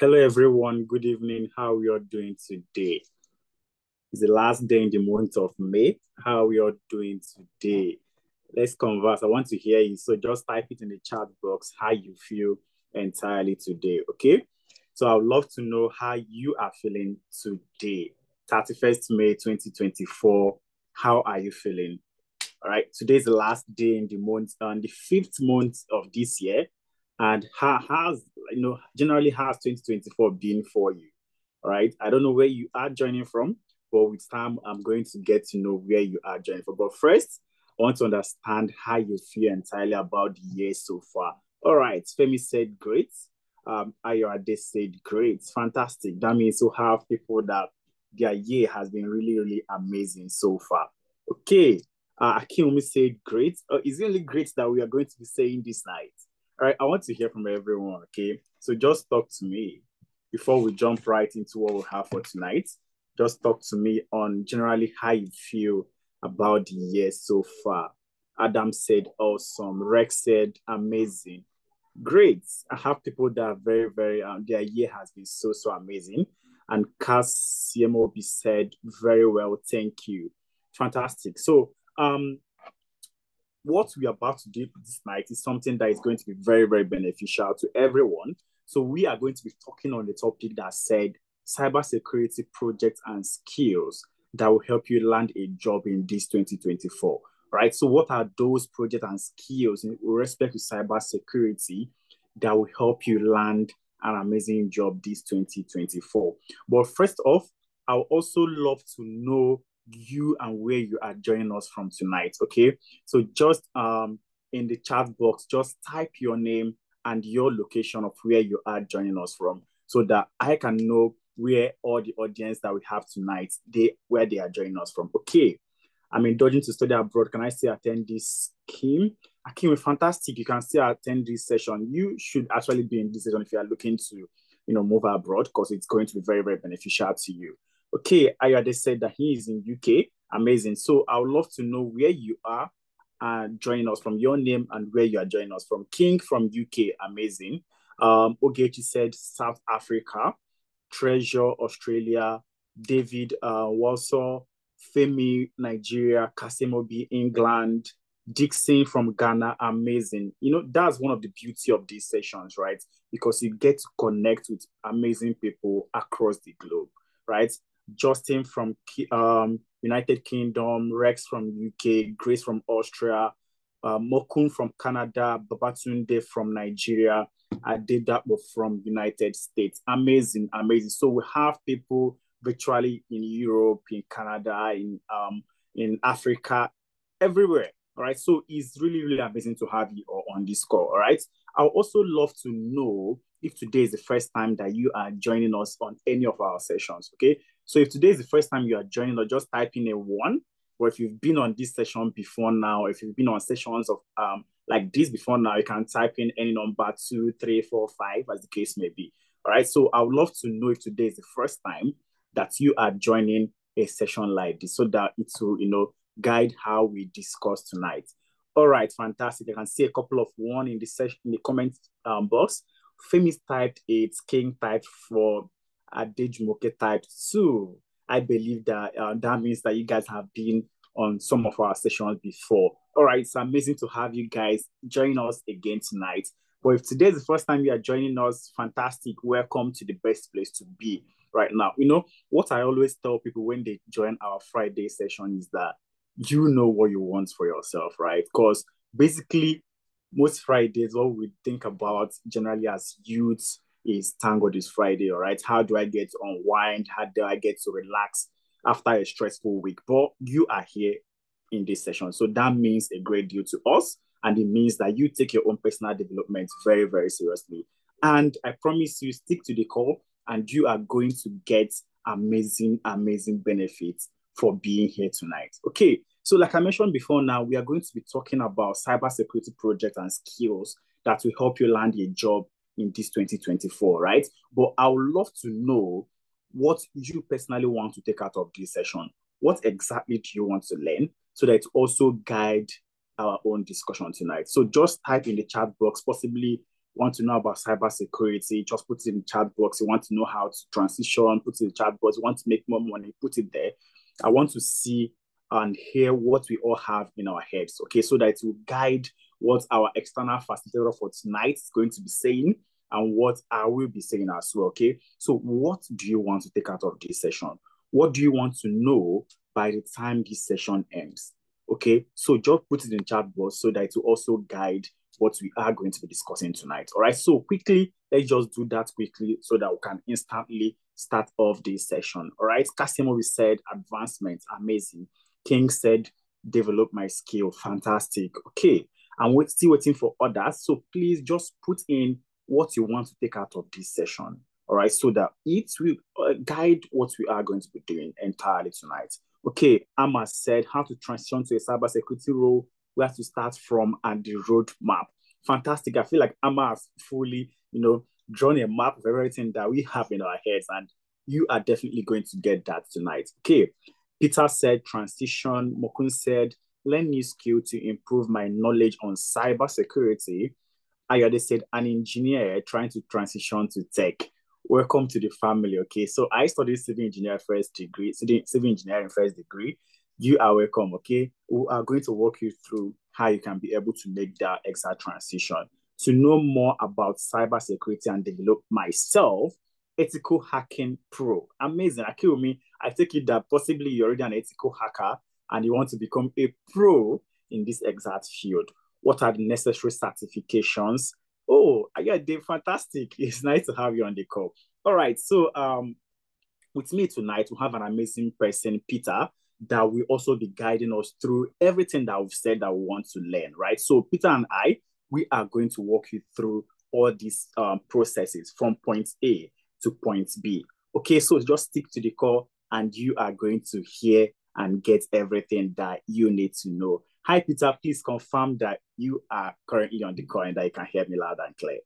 Hello, everyone. Good evening. How we are doing today? It's the last day in the month of May. How we are doing today? Let's converse. I want to hear you. So just type it in the chat box how you feel entirely today. Okay. So I would love to know how you are feeling today. 31st May 2024. How are you feeling? All right. Today is the last day in the month, on uh, the fifth month of this year. And has you know generally has 2024 been for you? Right. I don't know where you are joining from, but with time I'm going to get to know where you are joining from. But first, I want to understand how you feel entirely about the year so far. All right. Femi said great. Um, Ayoade said great. Fantastic. That means you have people that their year has been really, really amazing so far. Okay. Uh, Akinomi said great. Uh, is it really great that we are going to be saying this night? All right, I want to hear from everyone, okay? So just talk to me before we jump right into what we have for tonight. Just talk to me on generally how you feel about the year so far. Adam said awesome. Rex said amazing. Great. I have people that are very, very, um, their year has been so, so amazing. And Cass CMOB said very well. Thank you. Fantastic. So, um, what we're about to do this night is something that is going to be very, very beneficial to everyone. So we are going to be talking on the topic that said cybersecurity projects and skills that will help you land a job in this 2024. Right. So what are those projects and skills in respect to cybersecurity that will help you land an amazing job this 2024? But first off, I would also love to know you and where you are joining us from tonight. Okay. So just um in the chat box, just type your name and your location of where you are joining us from so that I can know where all the audience that we have tonight, they where they are joining us from. Okay. I'm indulging to study abroad. Can I still attend this scheme? Akim, fantastic. You can still attend this session. You should actually be in this session if you are looking to, you know, move abroad because it's going to be very, very beneficial to you. Okay, Ayade said that he is in UK. Amazing. So I would love to know where you are uh, joining us from your name and where you are joining us from. King from UK, amazing. Um, Ogechi said South Africa, Treasure, Australia, David uh, Walsall, Femi, Nigeria, Kasimobi, England, Dixon from Ghana, amazing. You know, that's one of the beauty of these sessions, right? Because you get to connect with amazing people across the globe, right? Justin from um, United Kingdom, Rex from UK, Grace from Austria, uh, Mokun from Canada, Babatunde from Nigeria, Adedapo from United States. Amazing, amazing. So we have people virtually in Europe, in Canada, in um, in Africa, everywhere. All right. So it's really, really amazing to have you on this call. All right. I would also love to know if today is the first time that you are joining us on any of our sessions. Okay. So if today is the first time you are joining or just type in a one. Or if you've been on this session before now, if you've been on sessions of um like this before now, you can type in any number two, three, four, five, as the case may be. All right. So I would love to know if today is the first time that you are joining a session like this so that it will, you know, guide how we discuss tonight. All right, fantastic. I can see a couple of one in the session in the comment um, box. Famous typed eight, King typed for Adejmoke type 2. I believe that uh, that means that you guys have been on some of our sessions before. All right, it's amazing to have you guys join us again tonight. But if today is the first time you are joining us, fantastic. Welcome to the best place to be right now. You know, what I always tell people when they join our Friday session is that you know what you want for yourself, right? Because basically, most Fridays, what we think about generally as youths is thank God it's Friday, all right? How do I get to unwind? How do I get to relax after a stressful week? But you are here in this session. So that means a great deal to us. And it means that you take your own personal development very, very seriously. And I promise you, stick to the call and you are going to get amazing, amazing benefits for being here tonight. Okay, so like I mentioned before now, we are going to be talking about cybersecurity projects and skills that will help you land a job in this 2024, right? But I would love to know what you personally want to take out of this session. What exactly do you want to learn so that it also guide our own discussion tonight? So just type in the chat box, possibly want to know about cybersecurity, just put it in the chat box. You want to know how to transition, put it in the chat box. You want to make more money, put it there. I want to see and hear what we all have in our heads, okay, so that it will guide what our external facilitator for tonight is going to be saying and what I will be saying as well, okay? So what do you want to take out of this session? What do you want to know by the time this session ends? Okay, so just put it in chat box so that it will also guide what we are going to be discussing tonight. All right, so quickly, let's just do that quickly so that we can instantly start off this session. All right, Casimovi said advancement, amazing. King said develop my skill, fantastic. Okay, I'm still waiting for others. So please just put in what you want to take out of this session. All right, so that it will uh, guide what we are going to be doing entirely tonight. Okay, Amma said how to transition to a cybersecurity role. We have to start from and the roadmap. Fantastic. I feel like Amma has fully, you know, drawn a map of everything that we have in our heads, and you are definitely going to get that tonight. Okay. Peter said transition. Mokun said learn new skill to improve my knowledge on cybersecurity. Ayode said an engineer trying to transition to tech welcome to the family. Okay, so I studied civil engineering first degree, civil engineering first degree. You are welcome. Okay, we are going to walk you through how you can be able to make that exact transition. To know more about cybersecurity and develop myself, Ethical Hacking Pro. Amazing. I kill me. I take it that possibly you're already an ethical hacker and you want to become a pro in this exact field. What are the necessary certifications? Oh, yeah, Dave, fantastic. It's nice to have you on the call. All right, so um, with me tonight, we have an amazing person, Peter, that will also be guiding us through everything that we've said that we want to learn, right? So Peter and I, we are going to walk you through all these um, processes from point A to point B. Okay, so just stick to the call and you are going to hear and get everything that you need to know. Hi, Peter. Please confirm that you are currently on the call and that you can hear me loud and clear.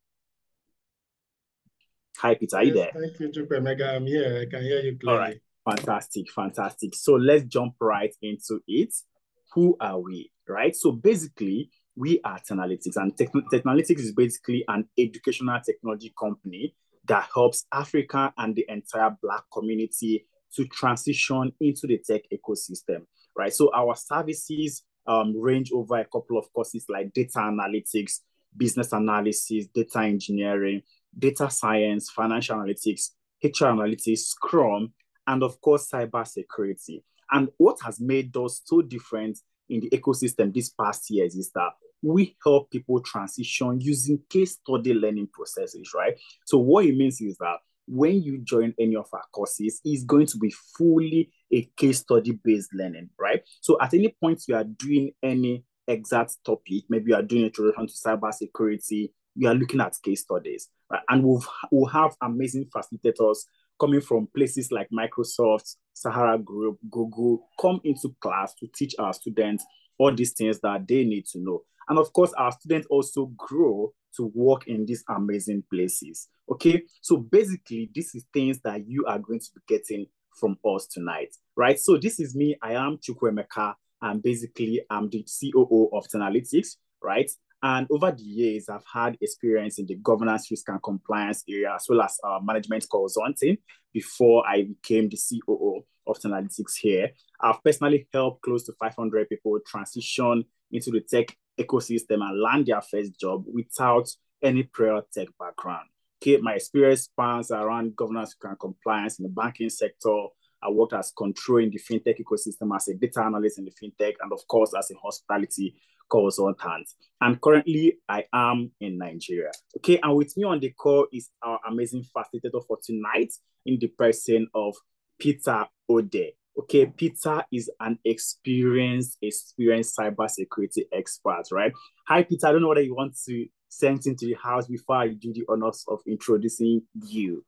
Hi, Peter. Are you there? Thank you, Super Mega. I'm here. I can hear you clearly. All right. Fantastic. Fantastic. So let's jump right into it. Who are we? Right. So basically, we are 10Alytics, and 10Alytics is basically an educational technology company that helps Africa and the entire Black community to transition into the tech ecosystem. Right. So our services um, range over a couple of courses like data analytics, business analysis, data engineering, data science, financial analytics, HR analytics, Scrum, and of course, cybersecurity. And what has made us so different in the ecosystem these past years is that we help people transition using case study learning processes, right? So what it means is that when you join any of our courses, it's going to be fully a case study based learning, right? So at any point you are doing any exact topic, maybe you are doing introduction to cybersecurity, you are looking at case studies, right? And we'll, we'll have amazing facilitators coming from places like Microsoft, Sahara Group, Google, come into class to teach our students all these things that they need to know. And of course, our students also grow to work in these amazing places. Okay, so basically, this is things that you are going to be getting from us tonight, right? So this is me. I am Chukwuemeka, and basically, I'm the COO of 10Alytics, right? And over the years, I've had experience in the governance, risk, and compliance area, as well as uh, management consulting before I became the COO of analytics here. I've personally helped close to 500 people transition into the tech ecosystem and land their first job without any prior tech background. Okay, my experience spans around governance and compliance in the banking sector. I worked as control in the fintech ecosystem as a data analyst in the fintech, and of course, as a hospitality consultant. And currently, I am in Nigeria. Okay, and with me on the call is our amazing facilitator for tonight in the person of Peter Ode. Okay, Peter is an experienced, experienced cybersecurity expert, right? Hi, Peter. I don't know whether you want to send into the house before I do the honors of introducing you.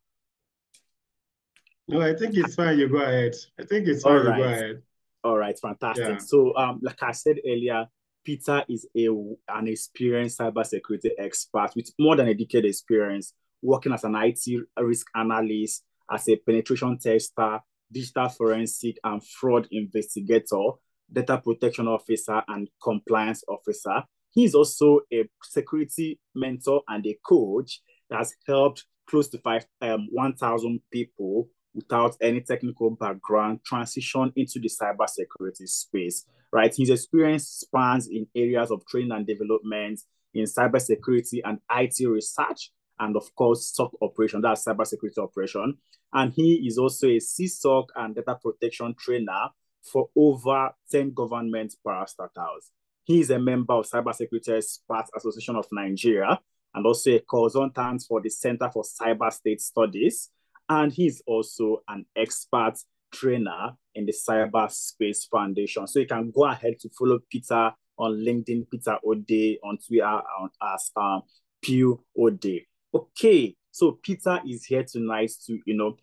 No, I think it's fine. You go ahead. I think it's fine. Right. You go ahead. All right, fantastic. Yeah. So, um, like I said earlier, Peter is a an experienced cybersecurity expert with more than a decade experience working as an IT risk analyst, as a penetration tester, digital forensic and fraud investigator, data protection officer, and compliance officer. He's also a security mentor and a coach that's helped close to five um, 1,000 people without any technical background transition into the cybersecurity space, right? His experience spans in areas of training and development in cybersecurity and IT research, and of course, SOC operation, that's cybersecurity operation. And he is also a CSOC and data protection trainer for over 10 government parastatals. He is a member of Cybersecurity Experts Association of Nigeria and also a consultant for the Center for Cyberspace Studies. And he's also an expert trainer in the Cyberspace Foundation. So you can go ahead to follow Peter on LinkedIn, Peter Ode, on Twitter on, as um, Pew Ode. Okay, so Peter is here tonight to, you know,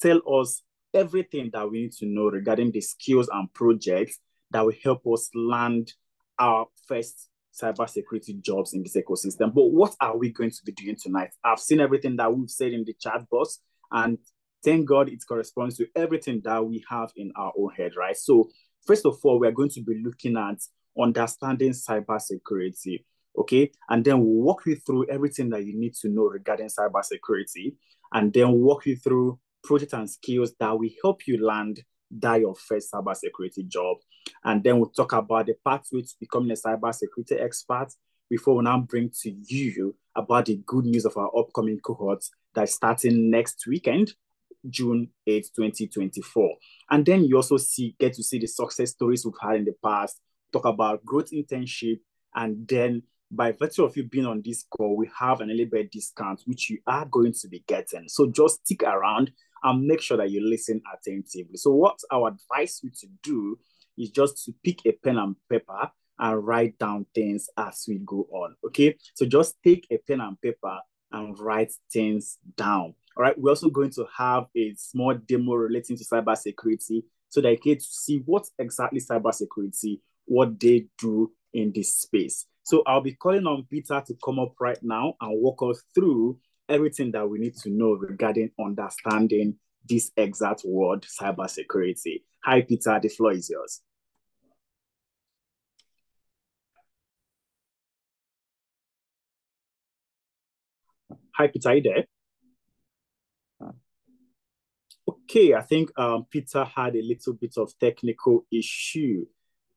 tell us everything that we need to know regarding the skills and projects that will help us land our first cybersecurity jobs in this ecosystem. But what are we going to be doing tonight? I've seen everything that we've said in the chat box, and thank God it corresponds to everything that we have in our own head, right? So, first of all, we're going to be looking at understanding cybersecurity, okay? And then we'll walk you through everything that you need to know regarding cybersecurity, and then walk you through projects and skills that will help you land that your first cybersecurity job. And then we'll talk about the pathway to becoming a cybersecurity expert before we now bring to you about the good news of our upcoming cohorts that's starting next weekend, June 8, 2024. And then you also see get to see the success stories we've had in the past, talk about growth internship, and then by virtue of you being on this call, we have an early bird discount, which you are going to be getting. So just stick around and make sure that you listen attentively. So what I would advise you to do is just to pick a pen and paper and write down things as we go on. Okay. So just take a pen and paper and write things down. All right. We're also going to have a small demo relating to cybersecurity so that you to see what exactly cybersecurity, what they do in this space. So I'll be calling on Peter to come up right now and walk us through everything that we need to know regarding understanding this exact word, cybersecurity. Hi, Peter, the floor is yours. Hi, Peter, you there? Okay, I think um, Peter had a little bit of technical issue.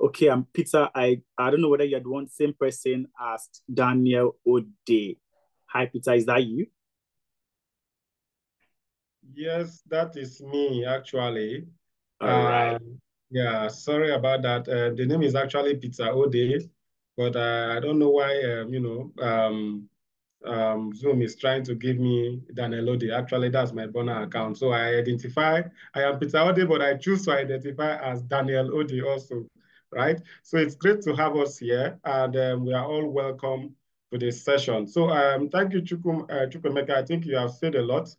Okay, um, Peter, I, I don't know whether you had one same person asked Daniel Ode. Hi, Peter, is that you? Yes, that is me actually. All right. Uh, yeah, sorry about that. Uh, the name is actually Peter Ode, but uh, I don't know why, um, you know, um, um, Zoom is trying to give me Daniel Ode. Actually, that's my burner account. So I identify, I am Peter Ode, but I choose to identify as Daniel Ode also, right? So it's great to have us here, and um, we are all welcome to this session. So um, thank you, Chukum, uh. I think you have said a lot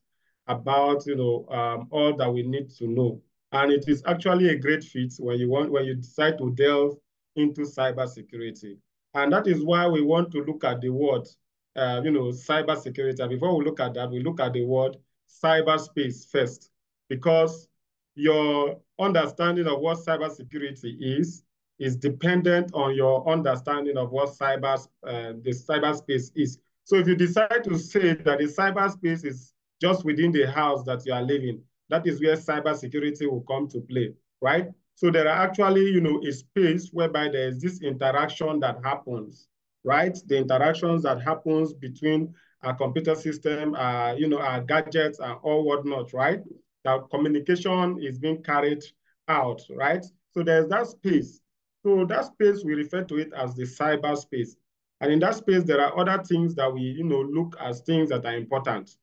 about you know um, all that we need to know. And it is actually a great fit when you want when you decide to delve into cybersecurity. And that is why we want to look at the word, uh, you know, cybersecurity. Before we look at that, we look at the word cyberspace first, because your understanding of what cybersecurity is is dependent on your understanding of what cyber uh, the cyberspace is. So if you decide to say that the cyberspace is just within the house that you are living. That is where cybersecurity will come to play, right? So there are actually, you know, a space whereby there is this interaction that happens, right? The interactions that happens between our computer system, uh, you know, our gadgets and all whatnot, right? That communication is being carried out, right? So there's that space. So that space, we refer to it as the cyberspace. And in that space, there are other things that we, you know, look as things that are important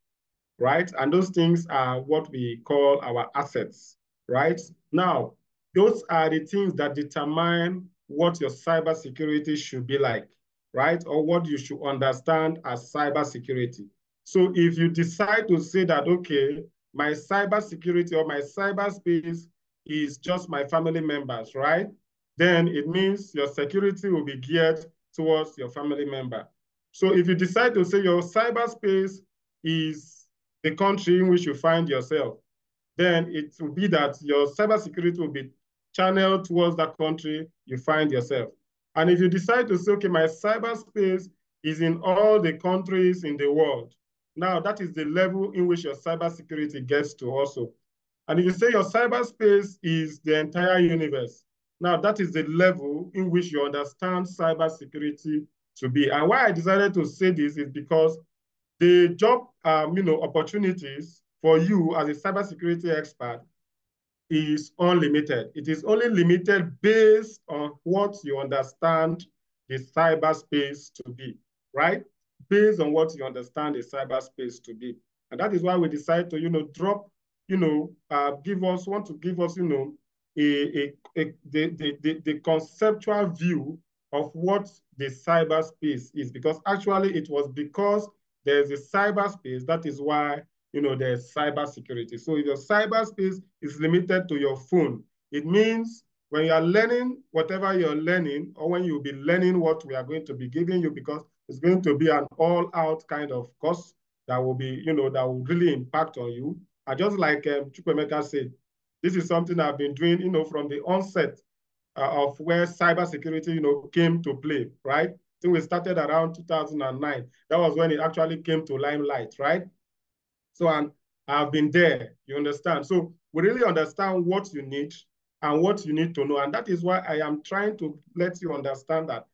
right? And those things are what we call our assets, right? Now, those are the things that determine what your cybersecurity should be like, right? Or what you should understand as cybersecurity. So if you decide to say that, okay, my cybersecurity or my cyberspace is just my family members, right? Then it means your security will be geared towards your family member. So if you decide to say your cyberspace is the country in which you find yourself, then it will be that your cybersecurity will be channeled towards that country you find yourself. And if you decide to say, okay, my cyberspace is in all the countries in the world, now that is the level in which your cybersecurity gets to also. And if you say your cyberspace is the entire universe, now that is the level in which you understand cybersecurity to be. And why I decided to say this is because the job um, you know, opportunities for you as a cybersecurity expert is unlimited. It is only limited based on what you understand the cyberspace to be, right? Based on what you understand the cyberspace to be. And that is why we decide to, you know, drop, you know, uh, give us, want to give us, you know, a, a, a the, the, the, conceptual view of what the cyberspace is, because actually it was because there's a cyberspace, that is why you know, there's cybersecurity. So if your cyberspace is limited to your phone, it means when you are learning whatever you're learning, or when you'll be learning what we are going to be giving you, because it's going to be an all-out kind of course that will be, you know, that will really impact on you. And just like um, Chukwuemeka said, this is something I've been doing, you know, from the onset uh, of where cybersecurity, you know, came to play, right? I think we started around 2009. That was when it actually came to limelight, right? So, and I've been there, you understand? So we really understand what you need and what you need to know. And that is why I am trying to let you understand that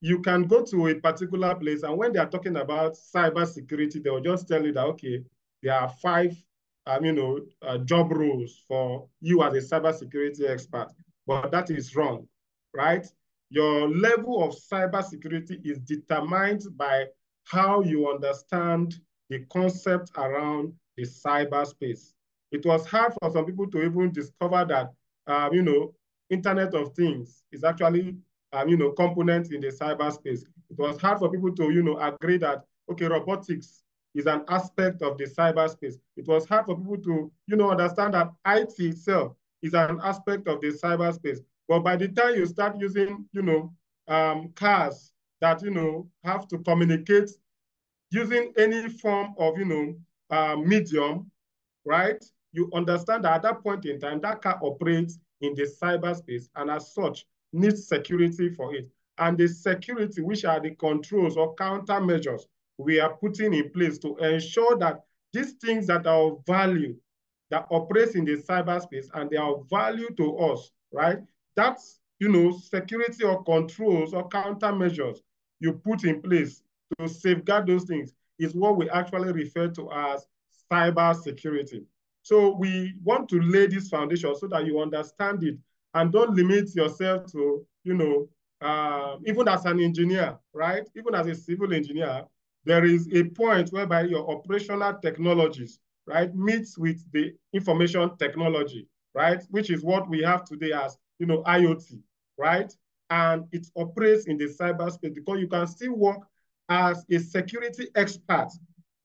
you can go to a particular place and when they are talking about cybersecurity, they will just tell you that, okay, there are five, um, you know, uh, job roles for you as a cybersecurity expert, but that is wrong, right? Your level of cybersecurity is determined by how you understand the concept around the cyberspace. It was hard for some people to even discover that, um, you know, Internet of Things is actually, um, you know, component in the cyberspace. It was hard for people to, you know, agree that, okay, robotics is an aspect of the cyberspace. It was hard for people to, you know, understand that IT itself is an aspect of the cyberspace. But by the time you start using, you know, um, cars that, you know, have to communicate using any form of, you know, uh, medium, right? You understand that at that point in time, that car operates in the cyberspace and as such needs security for it. And the security, which are the controls or countermeasures we are putting in place to ensure that these things that are of value that operates in the cyberspace and they are of value to us, right? That's, you know, security or controls or countermeasures you put in place to safeguard those things is what we actually refer to as cyber security. So we want to lay this foundation so that you understand it and don't limit yourself to, you know, uh, even as an engineer, right? Even as a civil engineer, there is a point whereby your operational technologies, right, meets with the information technology, right, which is what we have today as, you know, IoT, right? And it operates in the cyberspace because you can still work as a security expert,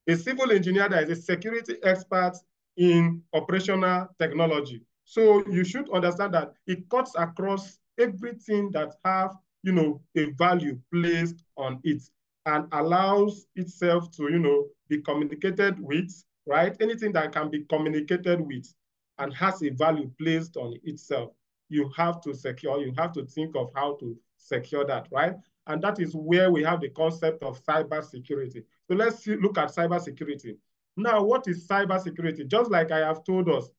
a civil engineer that is a security expert in operational technology. So you should understand that it cuts across everything that have, you know, a value placed on it and allows itself to, you know, be communicated with, right? Anything that can be communicated with and has a value placed on itself, you have to secure, you have to think of how to secure that, right? And that is where we have the concept of cybersecurity. So let's see, look at cybersecurity. Now, what is cybersecurity? Just like I have told us,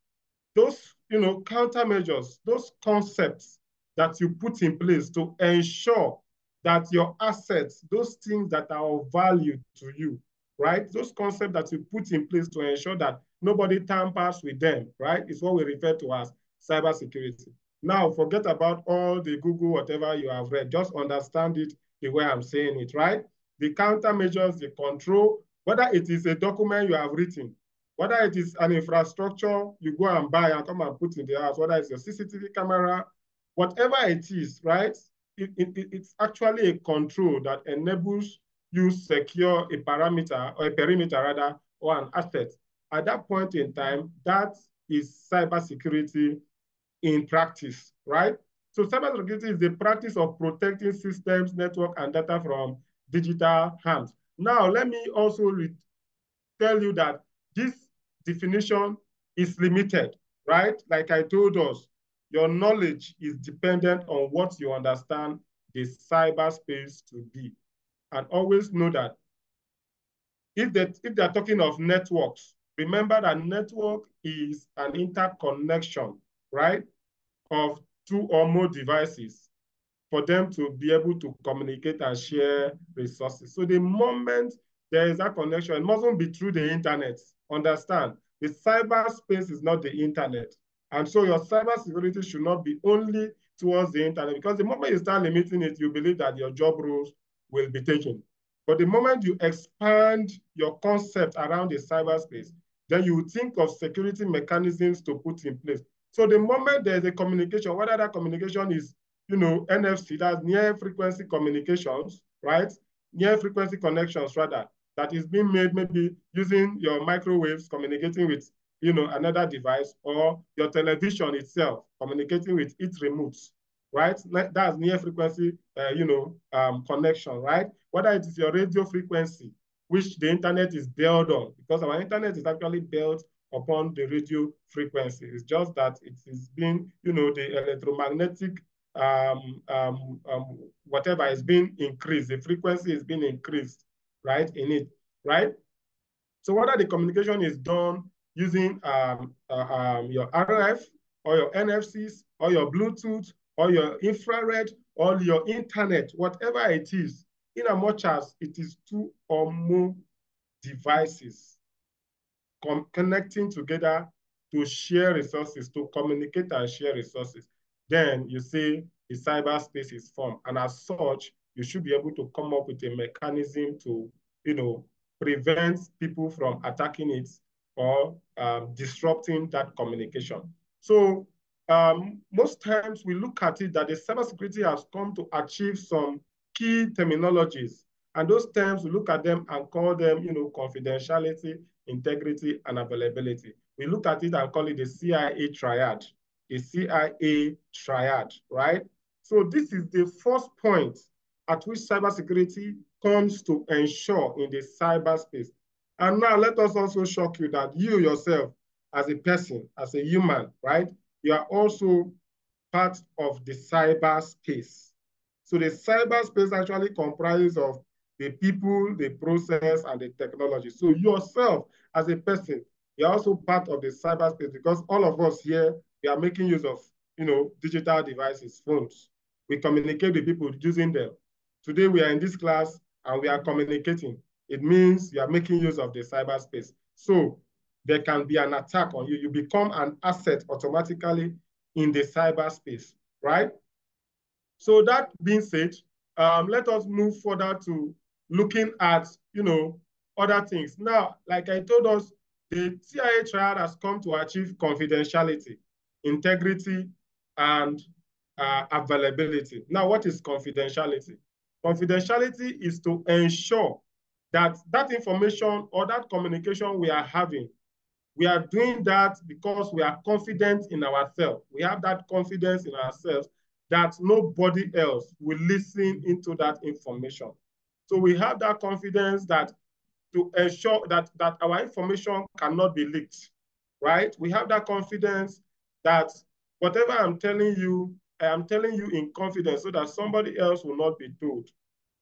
those you know, countermeasures, those concepts that you put in place to ensure that your assets, those things that are of value to you, right? Those concepts that you put in place to ensure that nobody tampers with them, right? Is what we refer to as cybersecurity. Now, forget about all the Google, whatever you have read. Just understand it the way I'm saying it, right? The countermeasures, the control, whether it is a document you have written, whether it is an infrastructure you go and buy and come and put in the house, whether it's your CCTV camera, whatever it is, right? It, it, it's actually a control that enables you secure a parameter or a perimeter rather, or an asset. At that point in time, that is cybersecurity in practice, right? So cybersecurity is the practice of protecting systems, network, and data from digital harms. Now, let me also tell you that this definition is limited, right? Like I told us, your knowledge is dependent on what you understand the cyberspace to be. And always know that if, they, if they're talking of networks, remember that network is an interconnection, right, of two or more devices for them to be able to communicate and share resources. So the moment there is that connection, it mustn't be through the internet. Understand? The cyberspace is not the internet. And so your cyber security should not be only towards the internet because the moment you start limiting it, you believe that your job roles will be taken. But the moment you expand your concept around the cyberspace, then you think of security mechanisms to put in place. So the moment there's a communication, whether that communication is, you know, NFC, that's near frequency communications, right? Near frequency connections rather, that is being made maybe using your microwaves communicating with you know, another device or your television itself communicating with its remotes, right? That's near frequency, uh, you know, um, connection, right? Whether it is your radio frequency, which the internet is built on, because our internet is actually built upon the radio frequency. It's just that it is being, you know, the electromagnetic um, um, um, whatever is being increased, the frequency is being increased, right, in it, right? So whether the communication is done using um, uh, um, your RF or your NFCs or your Bluetooth or your infrared or your internet, whatever it is, in as much as it is two or more devices connecting together to share resources, to communicate and share resources, then you see the cyberspace is formed. And as such, you should be able to come up with a mechanism to, you know, prevent people from attacking it or um, disrupting that communication. So um, most times we look at it that the cybersecurity has come to achieve some key terminologies. And those terms, we look at them and call them, you know, confidentiality, integrity, and availability. We look at it and call it the CIA triad, the CIA triad, right? So this is the first point at which cybersecurity comes to ensure in the cyberspace and now let us also shock you that you yourself, as a person, as a human, right? You are also part of the cyberspace. So the cyberspace actually comprises of the people, the process, and the technology. So yourself, as a person, you're also part of the cyberspace because all of us here, we are making use of, you know, digital devices, phones. We communicate with people using them. Today we are in this class and we are communicating it means you are making use of the cyberspace. So there can be an attack on you. You become an asset automatically in the cyberspace, right? So that being said, um, let us move further to looking at, you know, other things. Now, like I told us, the CIA triad has come to achieve confidentiality, integrity, and uh, availability. Now, what is confidentiality? Confidentiality is to ensure that that information or that communication we are having, we are doing that because we are confident in ourselves. We have that confidence in ourselves that nobody else will listen into that information. So we have that confidence that to ensure that, that our information cannot be leaked, right? We have that confidence that whatever I'm telling you, I am telling you in confidence so that somebody else will not be told.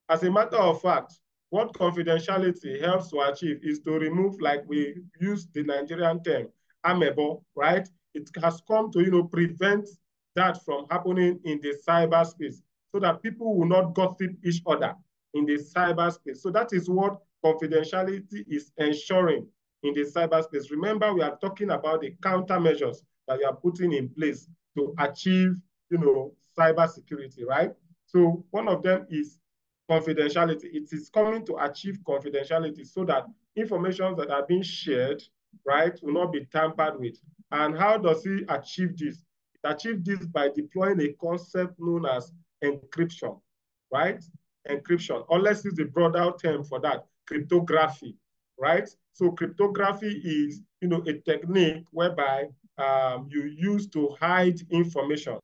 As a matter of fact, what confidentiality helps to achieve is to remove, like we use the Nigerian term, amebo, right? It has come to, you know, prevent that from happening in the cyberspace so that people will not gossip each other in the cyberspace. So that is what confidentiality is ensuring in the cyberspace. Remember, we are talking about the countermeasures that we are putting in place to achieve, you know, cybersecurity, right? So one of them is confidentiality. It is coming to achieve confidentiality so that information that are being shared, right, will not be tampered with. And how does he achieve this? It this by deploying a concept known as encryption, right? Encryption, or let's use the broader term for that, cryptography, right? So cryptography is, you know, a technique whereby um, you use to hide information,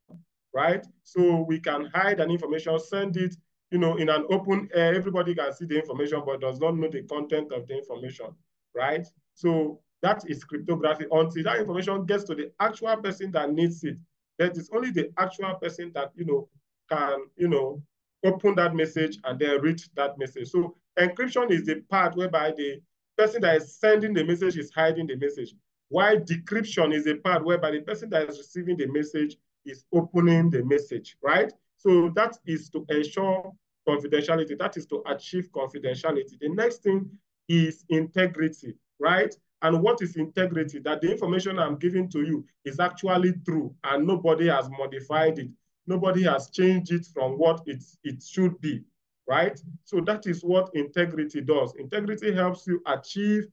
right? So we can hide an information, send it you know, in an open air, everybody can see the information, but does not know the content of the information, right? So that is cryptography. Until that information gets to the actual person that needs it, that is only the actual person that, you know, can, you know, open that message and then read that message. So encryption is the part whereby the person that is sending the message is hiding the message. While decryption is the part whereby the person that is receiving the message is opening the message, right? So that is to ensure confidentiality. That is to achieve confidentiality. The next thing is integrity, right? And what is integrity? That the information I'm giving to you is actually true and nobody has modified it. Nobody has changed it from what it, it should be, right? So that is what integrity does. Integrity helps you achieve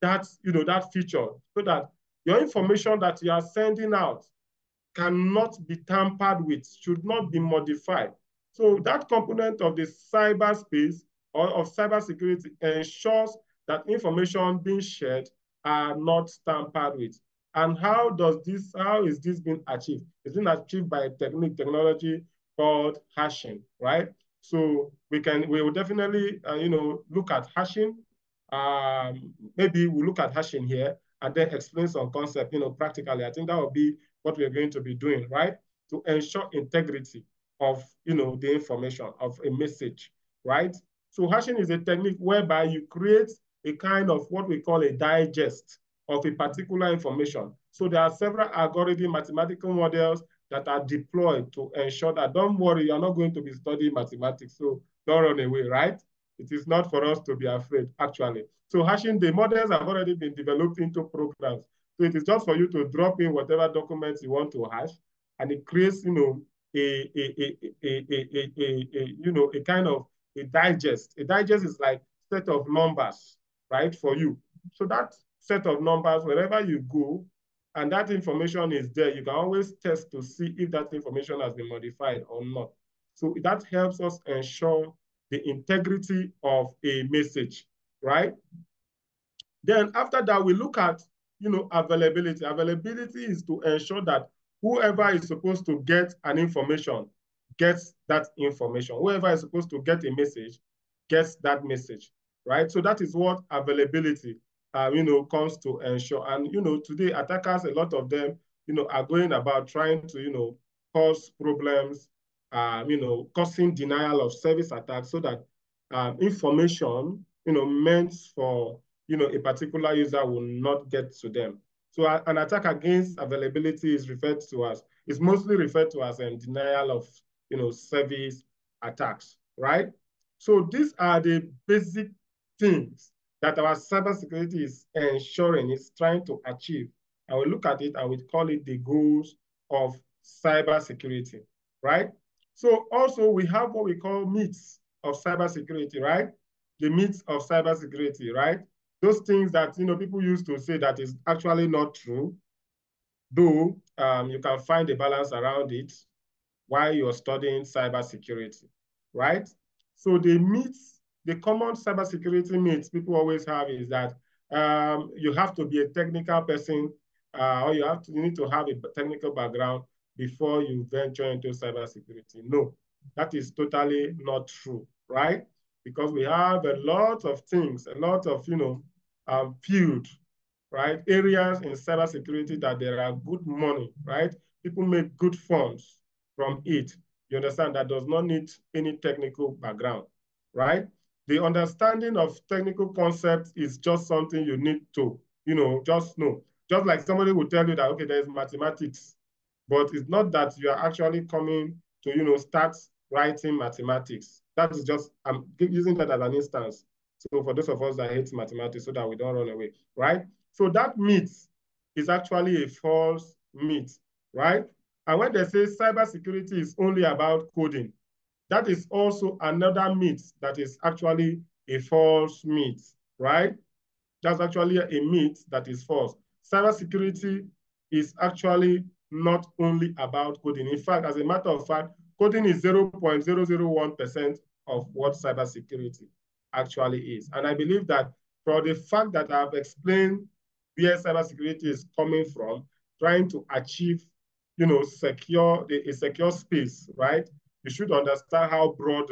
that, you know, that feature so that your information that you are sending out cannot be tampered with, should not be modified. So that component of the cyberspace or of cybersecurity ensures that information being shared are not tampered with. And how does this, how is this being achieved? It's been achieved by a technique, technology called hashing, right? So we can, we will definitely, uh, you know, look at hashing. Um, maybe we'll look at hashing here and then explain some concept, you know, practically. I think that will be what we're going to be doing, right? To ensure integrity of, you know, the information of a message, right? So hashing is a technique whereby you create a kind of what we call a digest of a particular information. So there are several algorithm mathematical models that are deployed to ensure that, don't worry, you're not going to be studying mathematics, so don't run away, right? It is not for us to be afraid, actually. So hashing, the models have already been developed into programs. So it is just for you to drop in whatever documents you want to hash, and it creates, you know, a, a, a, a, a, you know, a kind of a digest. A digest is like set of numbers, right, for you. So that set of numbers, wherever you go, and that information is there, you can always test to see if that information has been modified or not. So that helps us ensure the integrity of a message, right? Then after that, we look at, you know, availability. Availability is to ensure that whoever is supposed to get an information gets that information. Whoever is supposed to get a message gets that message, right? So that is what availability, uh, you know, comes to ensure. And, you know, today attackers, a lot of them, you know, are going about trying to, you know, cause problems, um, you know, causing denial of service attacks so that um, information, you know, meant for, you know, a particular user will not get to them. So an attack against availability is referred to as, is mostly referred to as a denial of you know, service attacks, right? So these are the basic things that our cybersecurity is ensuring, is trying to achieve. And we look at it and we call it the goals of cybersecurity, right? So also we have what we call myths of cybersecurity, right? The myths of cybersecurity, right? Those things that you know people used to say that is actually not true, though um, you can find a balance around it while you're studying cybersecurity, right? So the myths, the common cybersecurity myths people always have is that um, you have to be a technical person uh, or you have to you need to have a technical background before you venture into cybersecurity. No, that is totally not true, right? Because we have a lot of things, a lot of, you know, um, field, right? Areas in cybersecurity that there are good money, right? People make good funds from it. You understand that does not need any technical background, right? The understanding of technical concepts is just something you need to, you know, just know. Just like somebody will tell you that, okay, there's mathematics, but it's not that you are actually coming to, you know, start writing mathematics. That is just, I'm using that as an instance. So for those of us that hate mathematics so that we don't run away, right? So that myth is actually a false myth, right? And when they say cybersecurity is only about coding, that is also another myth that is actually a false myth, right? That's actually a myth that is false. Cybersecurity is actually not only about coding. In fact, as a matter of fact, coding is 0.001% of what cybersecurity actually is. And I believe that for the fact that I've explained where cybersecurity is coming from, trying to achieve you know, secure a secure space, right? You should understand how broad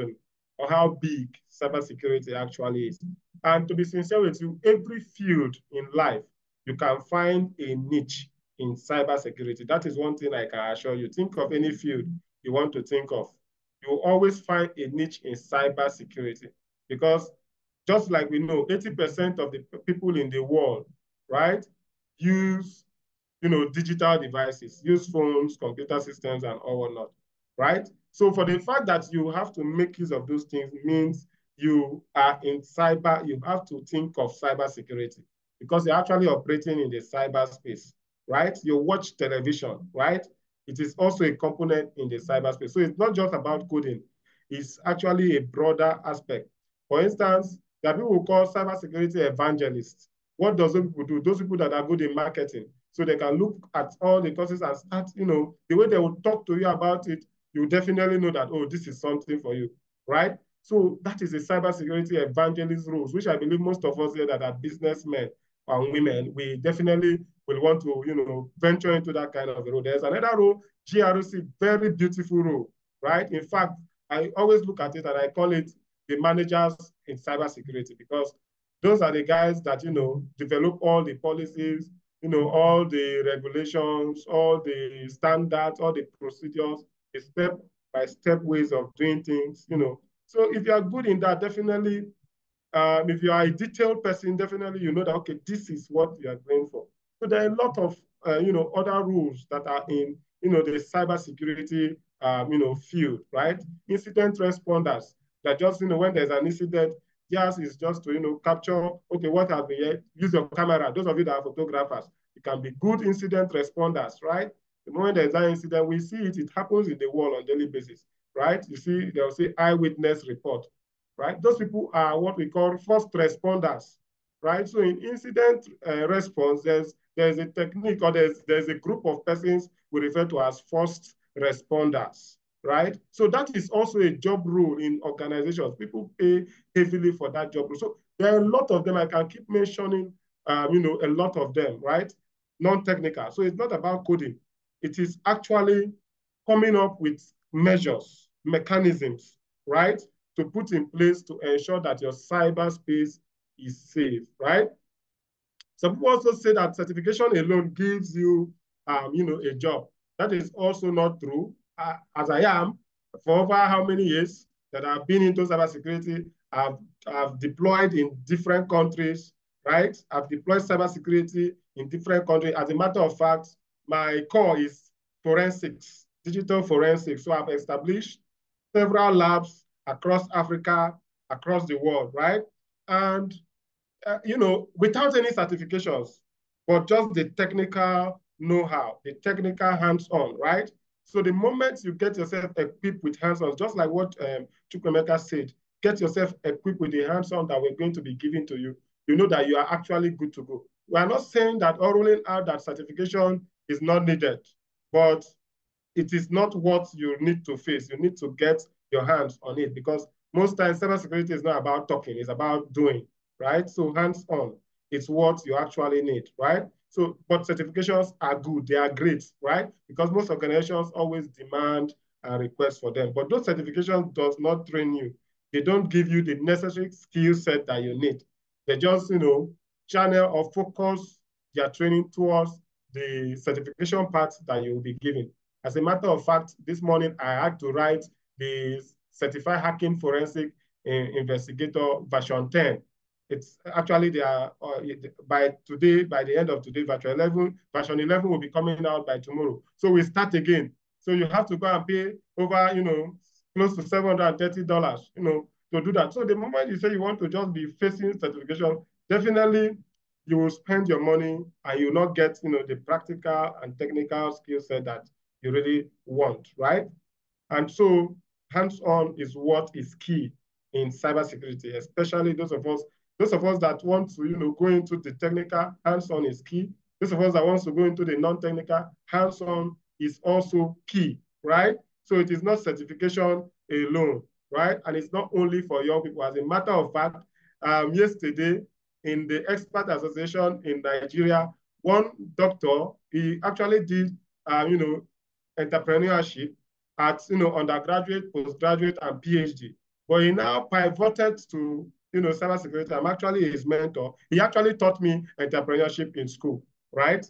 or how big cybersecurity actually is. And to be sincere with you, every field in life, you can find a niche in cybersecurity. That is one thing I can assure you. Think of any field you want to think of. you will always find a niche in cybersecurity because just like we know, 80% of the people in the world, right, use, you know, digital devices, use phones, computer systems, and all whatnot, right? So for the fact that you have to make use of those things means you are in cyber, you have to think of cybersecurity because you're actually operating in the cyberspace, right? You watch television, right? It is also a component in the cyberspace. So it's not just about coding. It's actually a broader aspect. For instance, there are people who call cybersecurity evangelists. What does those people do? Those people that are good in marketing. So they can look at all the courses and start, you know, the way they will talk to you about it, you definitely know that, oh, this is something for you, right? So that is a cybersecurity evangelist rules, which I believe most of us here that are businessmen and women, we definitely will want to, you know, venture into that kind of role. There's another role, GRC, very beautiful role, right? In fact, I always look at it and I call it the managers in cybersecurity because those are the guys that, you know, develop all the policies, you know, all the regulations, all the standards, all the procedures, the step by step ways of doing things, you know. So if you are good in that, definitely, um, if you are a detailed person, definitely you know that, okay, this is what you are going for. So there are a lot of, uh, you know, other rules that are in, you know, the cybersecurity, um, you know, field, right? Incident responders that just, you know, when there's an incident, yes, is just to, you know, capture, okay, what has been here, use your camera. Those of you that are photographers, you can be good incident responders, right? The moment there's an incident, we see it, it happens in the world on daily basis, right? You see, they'll say eyewitness report, right? Those people are what we call first responders, right? So in incident uh, response, there's there's a technique or there's there's a group of persons we refer to as first responders, right? So that is also a job role in organizations. People pay heavily for that job role. So there are a lot of them. I can keep mentioning, um, you know, a lot of them, right? Non-technical. So it's not about coding. It is actually coming up with measures, mechanisms, right? To put in place to ensure that your cyberspace is safe, right? Some people also say that certification alone gives you, um, you know, a job. That is also not true. Uh, as I am, for over how many years that I've been into cybersecurity, I've, I've deployed in different countries, right? I've deployed cybersecurity in different countries. As a matter of fact, my core is forensics, digital forensics. So I've established several labs across Africa, across the world, right? And, uh, you know, without any certifications, but just the technical know-how, the technical hands-on, right? So the moment you get yourself equipped with hands-on, just like what um, Chukwuemeka said, get yourself equipped with the hands-on that we're going to be giving to you, you know that you are actually good to go. We are not saying that or rolling out that certification is not needed, but it is not what you need to face. You need to get your hands on it because most times cybersecurity is not about talking, it's about doing, right? So hands-on, it's what you actually need, right? So, but certifications are good, they are great, right? Because most organizations always demand and request for them. But those certifications does not train you. They don't give you the necessary skill set that you need. They just, you know, channel or focus their training towards the certification part that you will be given. As a matter of fact, this morning I had to write the Certified Hacking Forensic eh, Investigator version 10. It's actually there uh, by today, by the end of today, version 11, version 11 will be coming out by tomorrow. So we start again. So you have to go and pay over, you know, close to $730, you know, to do that. So the moment you say you want to just be facing certification, definitely you will spend your money and you will not get, you know, the practical and technical skill set that you really want, right? And so hands-on is what is key in cybersecurity, especially those of us, those of us that want to, you know, go into the technical, hands-on is key. Those of us that wants to go into the non-technical, hands-on is also key, right? So it is not certification alone, right? And it's not only for young people. As a matter of fact, um, yesterday in the expert association in Nigeria, one doctor, he actually did, uh, you know, entrepreneurship at, you know, undergraduate, postgraduate, and PhD. But he now pivoted to, you know, cybersecurity. I'm actually his mentor. He actually taught me entrepreneurship in school, right?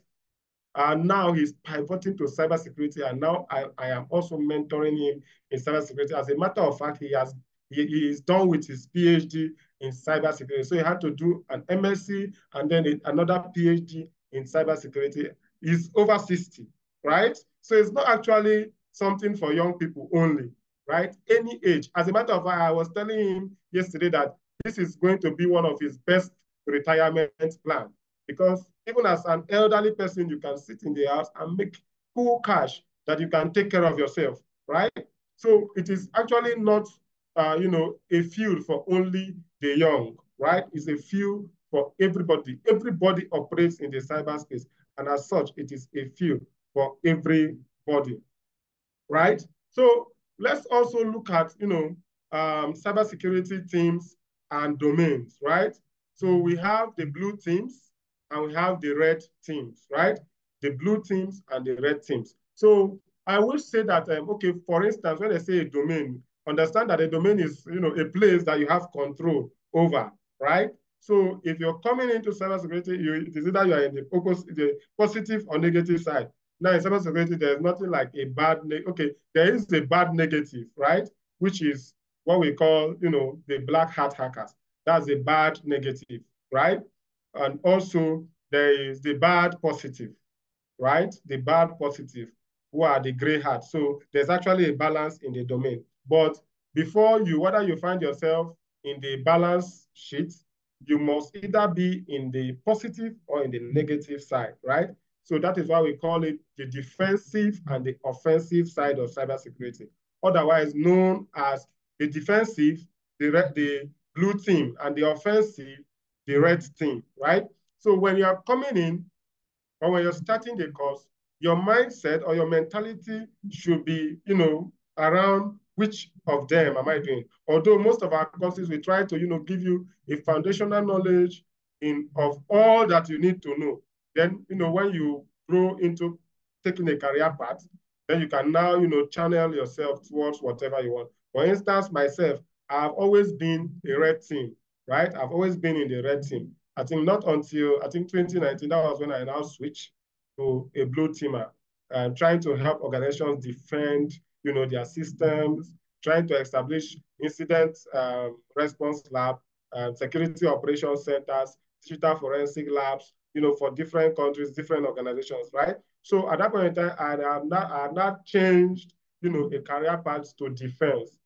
And now he's pivoting to cybersecurity. And now I, I am also mentoring him in cybersecurity. As a matter of fact, he has he, he is done with his PhD in cybersecurity. So he had to do an MSc and then another PhD in cybersecurity. He's over 60, right? So it's not actually something for young people only, right? Any age. As a matter of fact, I was telling him yesterday that this is going to be one of his best retirement plan because even as an elderly person, you can sit in the house and make cool cash that you can take care of yourself, right? So it is actually not, uh, you know, a field for only the young, right? It's a field for everybody. Everybody operates in the cyberspace. And as such, it is a field for everybody, right? So let's also look at, you know, um, cybersecurity teams and domains, right? So we have the blue teams and we have the red teams, right? The blue teams and the red teams. So I will say that, um, okay, for instance, when I say a domain, understand that a domain is, you know, a place that you have control over, right? So if you're coming into cybersecurity, you, it is either you are in the, the positive or negative side. Now in cybersecurity, there's nothing like a bad, okay, there is a bad negative, right? Which is what we call, you know, the black hat hackers. That's a bad negative, right? And also there is the bad positive, right? The bad positive, who are the gray hat. So there's actually a balance in the domain. But before you, whether you find yourself in the balance sheet, you must either be in the positive or in the negative side, right? So that is why we call it the defensive and the offensive side of cybersecurity, otherwise known as the defensive, the, red, the blue team, and the offensive, the red team, right? So when you are coming in, or when you're starting the course, your mindset or your mentality should be, you know, around which of them am I doing? Although most of our courses, we try to, you know, give you a foundational knowledge in of all that you need to know. Then, you know, when you grow into taking a career path, then you can now, you know, channel yourself towards whatever you want. For instance, myself, I've always been a red team, right? I've always been in the red team. I think not until, I think 2019, that was when I now switched to a blue teamer and trying to help organizations defend you know, their systems, trying to establish incident um, response lab, uh, security operations centers, digital forensic labs, you know, for different countries, different organizations, right? So at that point in time, I have not, I have not changed, you know, a career path to defense.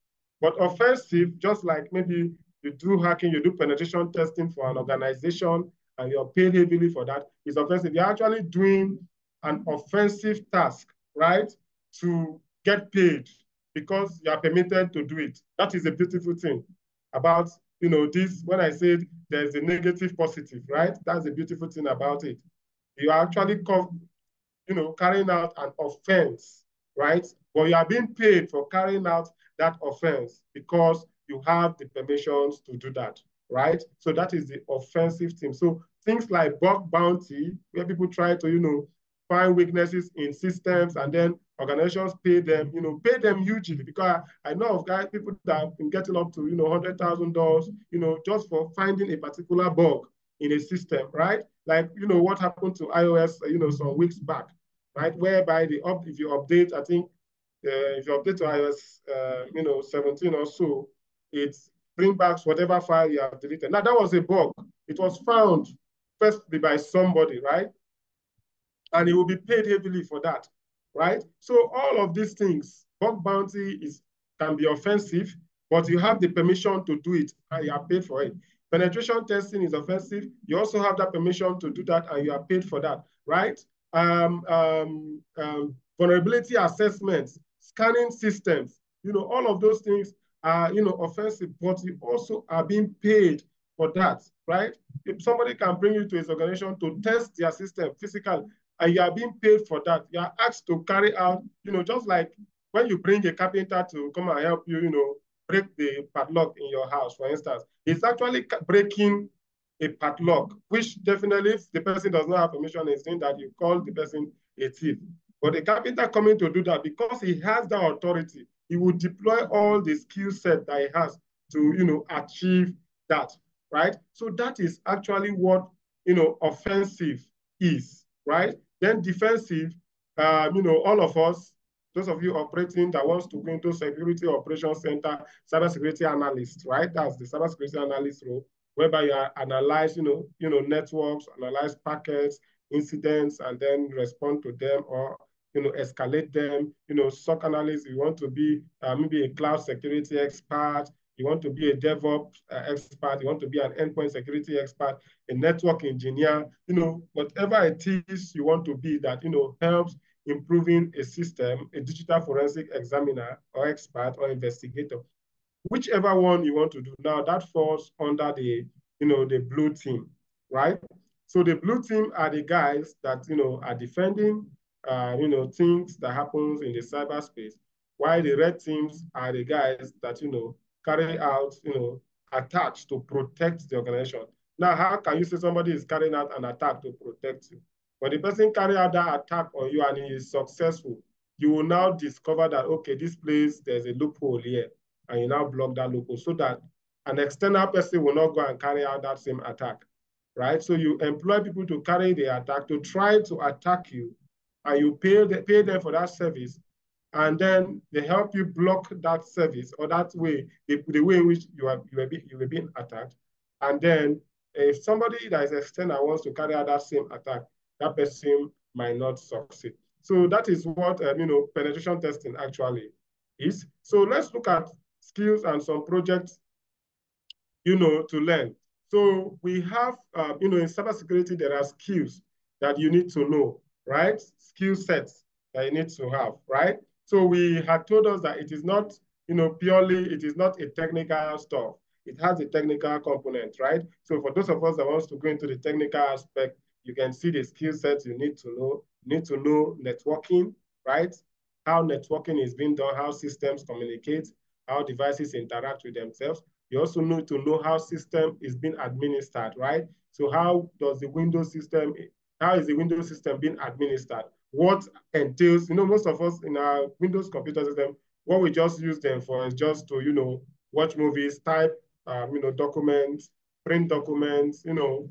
But offensive, just like maybe you do hacking, you do penetration testing for an organization, and you're paid heavily for that, is offensive. You're actually doing an offensive task, right? To get paid because you are permitted to do it. That is a beautiful thing about, you know, this, when I said there's a negative positive, right? That's a beautiful thing about it. You are actually, you know, carrying out an offense, right? But you are being paid for carrying out that offense because you have the permissions to do that, right? So that is the offensive team. So things like bug bounty, where people try to, you know, find weaknesses in systems and then organizations pay them, you know, pay them hugely because I, know of guys, people that have been getting up to, you know, $100,000, you know, just for finding a particular bug in a system, right? Like, you know, what happened to iOS, you know, some weeks back, right? Whereby the up, if you update, I think, uh, if you update to iOS, uh, you know, 17 or so, it bring back whatever file you have deleted. Now, that was a bug. It was found firstly by somebody, right? And he will be paid heavily for that right? So all of these things, bug bounty is can be offensive, but you have the permission to do it and you are paid for it. Penetration testing is offensive. You also have that permission to do that and you are paid for that, right? Um, um, um, vulnerability assessments, scanning systems, you know, all of those things are, you know, offensive, but you also are being paid for that, right? If somebody can bring you to his organization to test their system physically and you are being paid for that. You are asked to carry out, you know, just like when you bring a carpenter to come and help you, you know, break the padlock in your house, for instance, it's actually breaking a padlock, which definitely if the person does not have permission, is saying that you call the person a thief. But the carpenter coming to do that because he has that authority, he will deploy all the skill set that he has to, you know, achieve that, right? So that is actually what, you know, offensive is right? Then defensive, uh, you know, all of us, those of you operating that wants to go into security operations center, cybersecurity analyst, right? That's the cybersecurity analyst role, whereby you analyze, you know, you know, networks, analyze packets, incidents, and then respond to them or you know, escalate them. You know, SOC analyst, you want to be uh, maybe a cloud security expert, you want to be a DevOps uh, expert, you want to be an endpoint security expert, a network engineer, you know, whatever it is you want to be that, you know, helps improving a system, a digital forensic examiner or expert or investigator, whichever one you want to do. Now that falls under the, you know, the blue team, right? So the blue team are the guys that, you know, are defending, uh, you know, things that happens in the cyberspace, while the red teams are the guys that, you know, carry out, you know, attacks to protect the organization. Now, how can you say somebody is carrying out an attack to protect you? When the person carry out that attack on you and he is successful, you will now discover that, okay, this place, there's a loophole here, and you now block that loophole so that an external person will not go and carry out that same attack, right? So you employ people to carry the attack, to try to attack you, and you pay, the, pay them for that service, and then they help you block that service or that way, the, the way in which you are you be, you being attacked. And then if somebody that is external wants to carry out that same attack, that person might not succeed. So that is what um, you know penetration testing actually is. So let's look at skills and some projects, you know, to learn. So we have, uh, you know, in cybersecurity, there are skills that you need to know, right? Skill sets that you need to have, right? So we had told us that it is not, you know, purely, it is not a technical stuff. It has a technical component, right? So for those of us that wants to go into the technical aspect, you can see the skill sets you need to know. You need to know networking, right? How networking is being done, how systems communicate, how devices interact with themselves. You also need to know how system is being administered, right? So how does the Windows system, how is the Windows system being administered? What entails, you know, most of us in our Windows computer system, what we just use them for is just to, you know, watch movies, type, um, you know, documents, print documents, you know,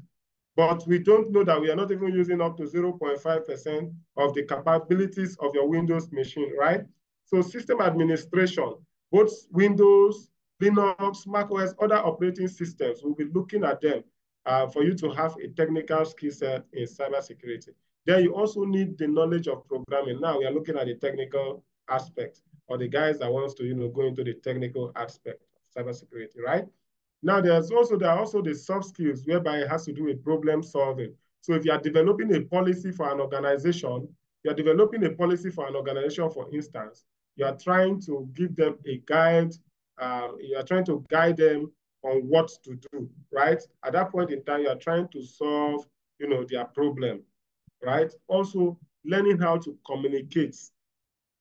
but we don't know that we are not even using up to 0.5% of the capabilities of your Windows machine, right? So system administration, both Windows, Linux, macOS, other operating systems, we'll be looking at them uh, for you to have a technical skill set in cybersecurity. Then you also need the knowledge of programming. Now we are looking at the technical aspect or the guys that wants to, you know, go into the technical aspect of cybersecurity, right? Now there's also, there are also the soft skills whereby it has to do with problem solving. So if you are developing a policy for an organization, you are developing a policy for an organization, for instance, you are trying to give them a guide, uh, you are trying to guide them on what to do, right? At that point in time, you are trying to solve, you know, their problem, right? Also, learning how to communicate.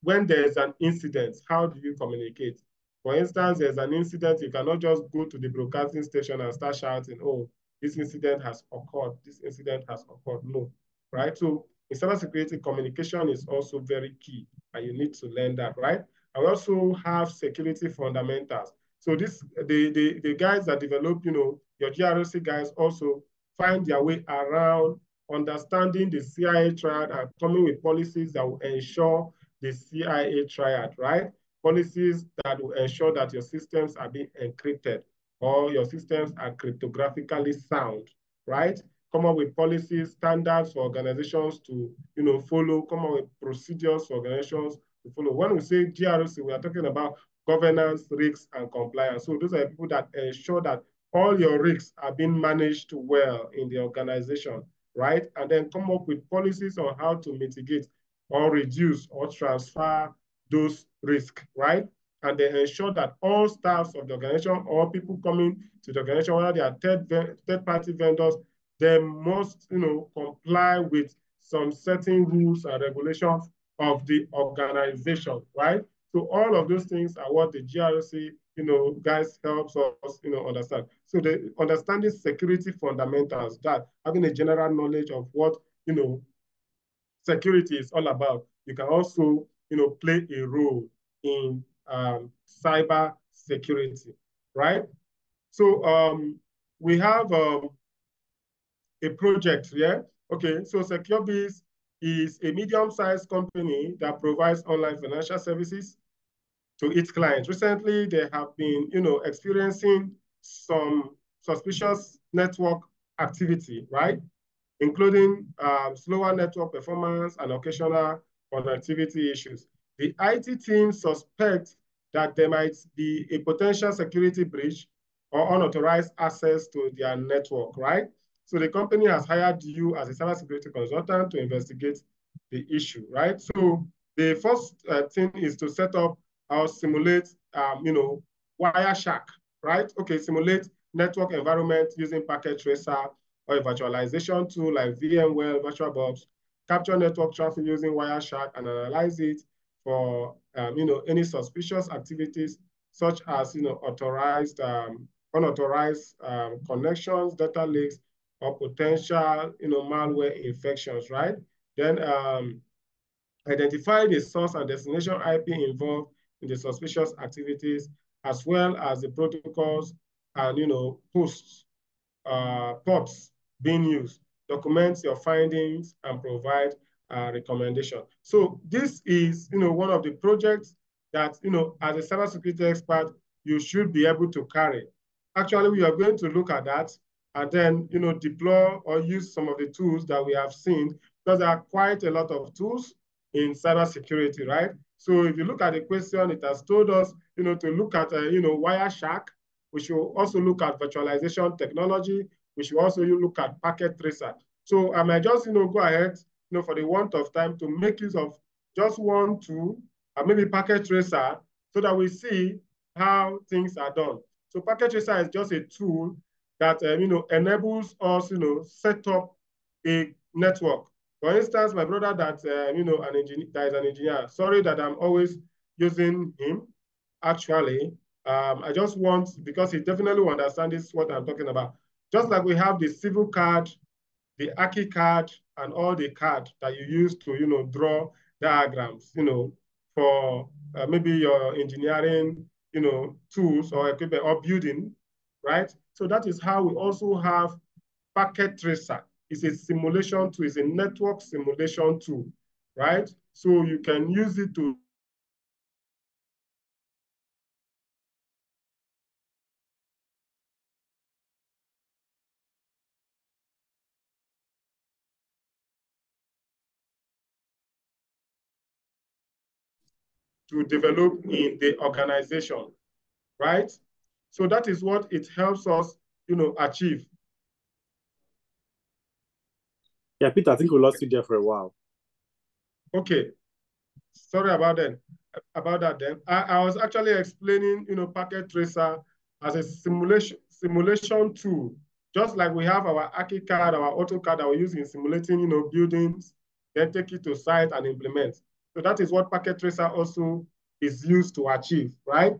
When there's an incident, how do you communicate? For instance, there's an incident, you cannot just go to the broadcasting station and start shouting, oh, this incident has occurred, this incident has occurred. No, right? So in cybersecurity, communication is also very key, and you need to learn that, right? I also have security fundamentals. So this, the, the, the guys that develop, you know, your GRC guys also find their way around understanding the CIA triad and coming with policies that will ensure the CIA triad, right? policies that will ensure that your systems are being encrypted or your systems are cryptographically sound, right? Come up with policies, standards for organizations to, you know, follow, come up with procedures for organizations to follow. When we say GRC, we are talking about governance, risks, and compliance. So those are people that ensure that all your risks are being managed well in the organization, right? And then come up with policies on how to mitigate or reduce or transfer those risks, right? And they ensure that all staffs of the organization or people coming to the organization, whether they are third, third party vendors, they must, you know, comply with some certain rules and regulations of the organization, right? So all of those things are what the GRC, you know, guys helps us, you know, understand. So the understanding security fundamentals, that having a general knowledge of what, you know, security is all about. You can also you know, play a role in um, cyber security, right? So um, we have um, a project, yeah? Okay, so SecureBiz is a medium-sized company that provides online financial services to its clients. Recently, they have been, you know, experiencing some suspicious network activity, right? Including um, slower network performance and occasional connectivity issues. The IT team suspects that there might be a potential security breach or unauthorized access to their network, right? So the company has hired you as a cybersecurity consultant to investigate the issue, right? So the first uh, thing is to set up or simulate, um, you know, Wireshark, right? Okay, simulate network environment using packet tracer or a virtualization tool like VMware, VirtualBox, capture network traffic using Wireshark and analyze it for, um, you know, any suspicious activities such as, you know, authorized, um, unauthorized um, connections, data leaks, or potential, you know, malware infections, right? Then um, identify the source and destination IP involved in the suspicious activities, as well as the protocols and, you know, posts, uh, ports being used. Document your findings and provide a recommendation. So this is, you know, one of the projects that, you know, as a cybersecurity expert, you should be able to carry. Actually, we are going to look at that and then, you know, deploy or use some of the tools that we have seen because there are quite a lot of tools in cybersecurity, right? So if you look at the question, it has told us, you know, to look at, uh, you know, Wireshark. We should also look at virtualization technology. We should also look at packet tracer. So I might just, you know, go ahead, you know, for the want of time to make use of just one tool, maybe packet tracer, so that we see how things are done. So packet tracer is just a tool that, um, you know, enables us, you know, set up a network for instance, my brother that, uh, you know, an engineer, that is an engineer, sorry that I'm always using him, actually. Um, I just want, because he definitely understands what I'm talking about. Just like we have the civil card, the ArchiCAD, and AutoCAD that you use to, you know, draw diagrams, you know, for uh, maybe your engineering, you know, tools or equipment or building, right? So that is how we also have packet tracer is a simulation tool, it's a network simulation tool, right? So you can use it to to develop in the organization, right? So that is what it helps us, you know, achieve. Yeah, Peter, I think we lost you there for a while. Okay. Sorry about that. About that then. I, I was actually explaining, you know, Packet Tracer as a simulation simulation tool. Just like we have our ArchiCAD, our AutoCAD that we use in simulating, you know, buildings, then take it to site and implement. So that is what Packet Tracer also is used to achieve, right?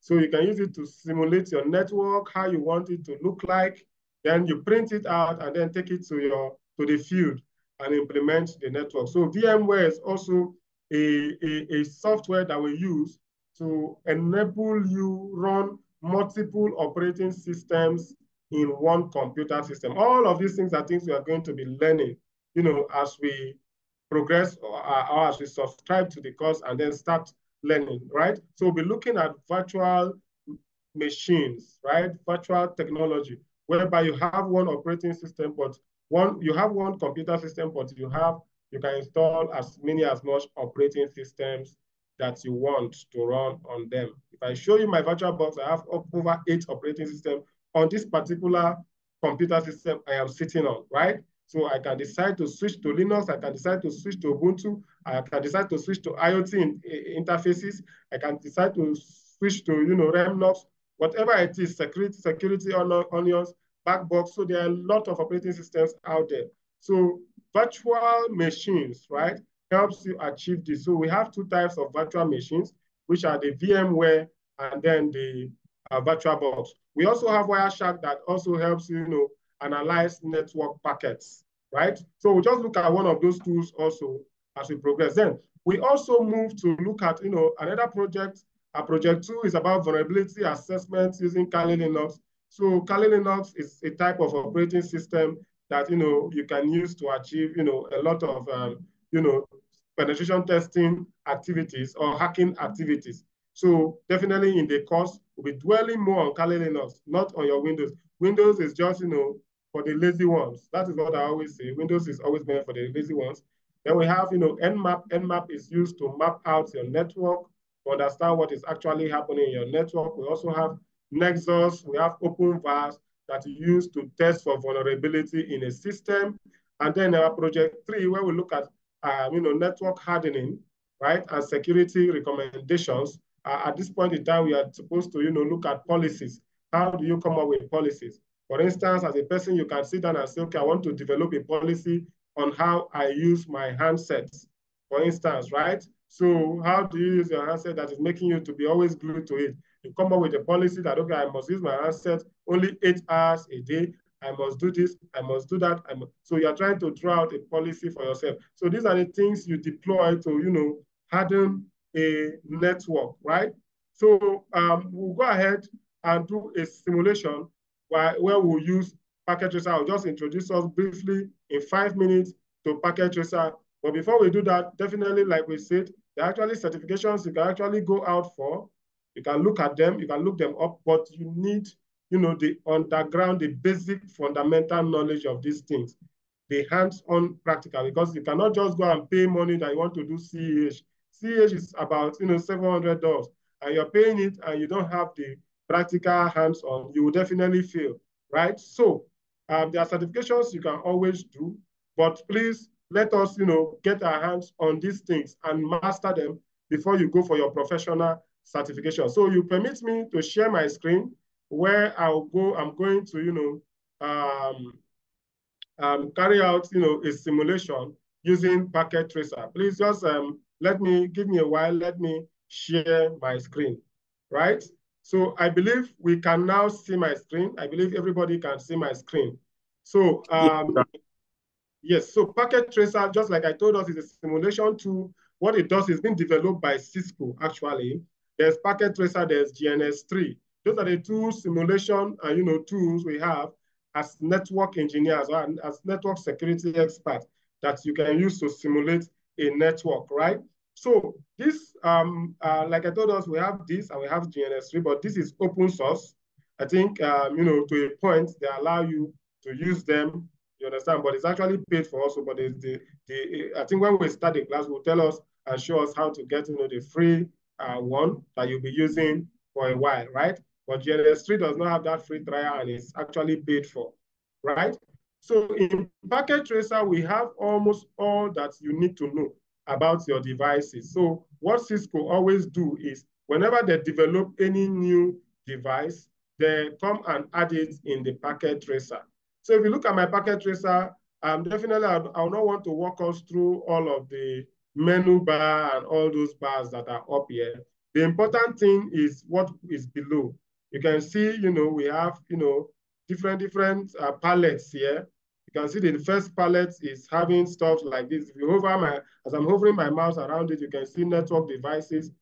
So you can use it to simulate your network, how you want it to look like. Then you print it out and then take it to your to the field and implement the network. So VMware is also a, a, a software that we use to enable you run multiple operating systems in one computer system. All of these things are things we are going to be learning, you know, as we progress or, or as we subscribe to the course and then start learning, right? So we'll be looking at virtual machines, right? Virtual technology, whereby you have one operating system, but one, you have one computer system, but you have, you can install as many as much operating systems that you want to run on them. If I show you my virtual box, I have over eight operating systems on this particular computer system I am sitting on, right? So I can decide to switch to Linux, I can decide to switch to Ubuntu, I can decide to switch to IoT in, in, interfaces, I can decide to switch to, you know, REMnux, whatever it is, security, Security Onions, Backbox. So there are a lot of operating systems out there. So virtual machines, right, helps you achieve this. So we have two types of virtual machines, which are the VMware and then the uh, VirtualBox. We also have Wireshark that also helps you, know, analyze network packets, right? So we'll just look at one of those tools also as we progress. Then we also move to look at, you know, another project. A project two is about vulnerability assessment using Kali Linux. So Kali Linux is a type of operating system that you know you can use to achieve you know a lot of um, you know, penetration testing activities or hacking activities. So definitely in the course, we'll be dwelling more on Kali Linux, not on your Windows. Windows is just, you know, for the lazy ones. That is what I always say. Windows is always meant for the lazy ones. Then we have, you know, Nmap. Nmap is used to map out your network, to understand what is actually happening in your network. We also have Nessus, we have OpenVAS that you use to test for vulnerability in a system. And then our project three, where we look at, uh, you know, network hardening, right, and security recommendations. Uh, at this point in time, we are supposed to, you know, look at policies. How do you come up with policies? For instance, as a person, you can sit down and say, okay, I want to develop a policy on how I use my handsets, for instance, right? So how do you use your handset that is making you to be always glued to it? You come up with a policy that, okay, I must use my handset only eight hours a day. I must do this, I must do that. So you're trying to draw out a policy for yourself. So these are the things you deploy to, you know, harden a network, right? So um, we'll go ahead and do a simulation where, where we'll use Packet Tracer. I'll just introduce us briefly in five minutes to Packet Tracer. But before we do that, definitely, like we said, there are actually certifications you can actually go out for. You can look at them, you can look them up, but you need, you know, the underground, the basic fundamental knowledge of these things, the hands-on practical, because you cannot just go and pay money that you want to do CEH. CEH is about, you know, $700 and you're paying it and you don't have the practical hands-on, you will definitely fail, right? So um, there are certifications you can always do, but please let us, you know, get our hands on these things and master them before you go for your professional certification. So you permit me to share my screen where I'll go, I'm going to, you know, um, um, carry out, you know, a simulation using Packet Tracer. Please just um, let me, give me a while, let me share my screen, right? So I believe we can now see my screen. I believe everybody can see my screen. So um. Yes, so Packet Tracer, just like I told us, is a simulation tool. What it does is being developed by Cisco, actually. There's Packet Tracer, there's GNS3. Those are the two simulation uh, you know, tools we have as network engineers or as network security experts that you can use to simulate a network, right? So this, um, uh, like I told us, we have this and we have GNS3, but this is open source. I think, um, you know, to a point, they allow you to use them you understand? But it's actually paid for also. But the, the I think when we start the class, will tell us and show us how to get you know the free uh, one that you'll be using for a while, right? But GNS3 does not have that free trial and it's actually paid for, right? So in Packet Tracer, we have almost all that you need to know about your devices. So what Cisco always do is whenever they develop any new device, they come and add it in the Packet Tracer. So if you look at my packet tracer, um, definitely I, I will not want to walk us through all of the menu bar and all those bars that are up here. The important thing is what is below. You can see, you know, we have, you know, different, different uh, palettes here. You can see the first palette is having stuff like this. If you hover my, as I'm hovering my mouse around it, you can see network devices,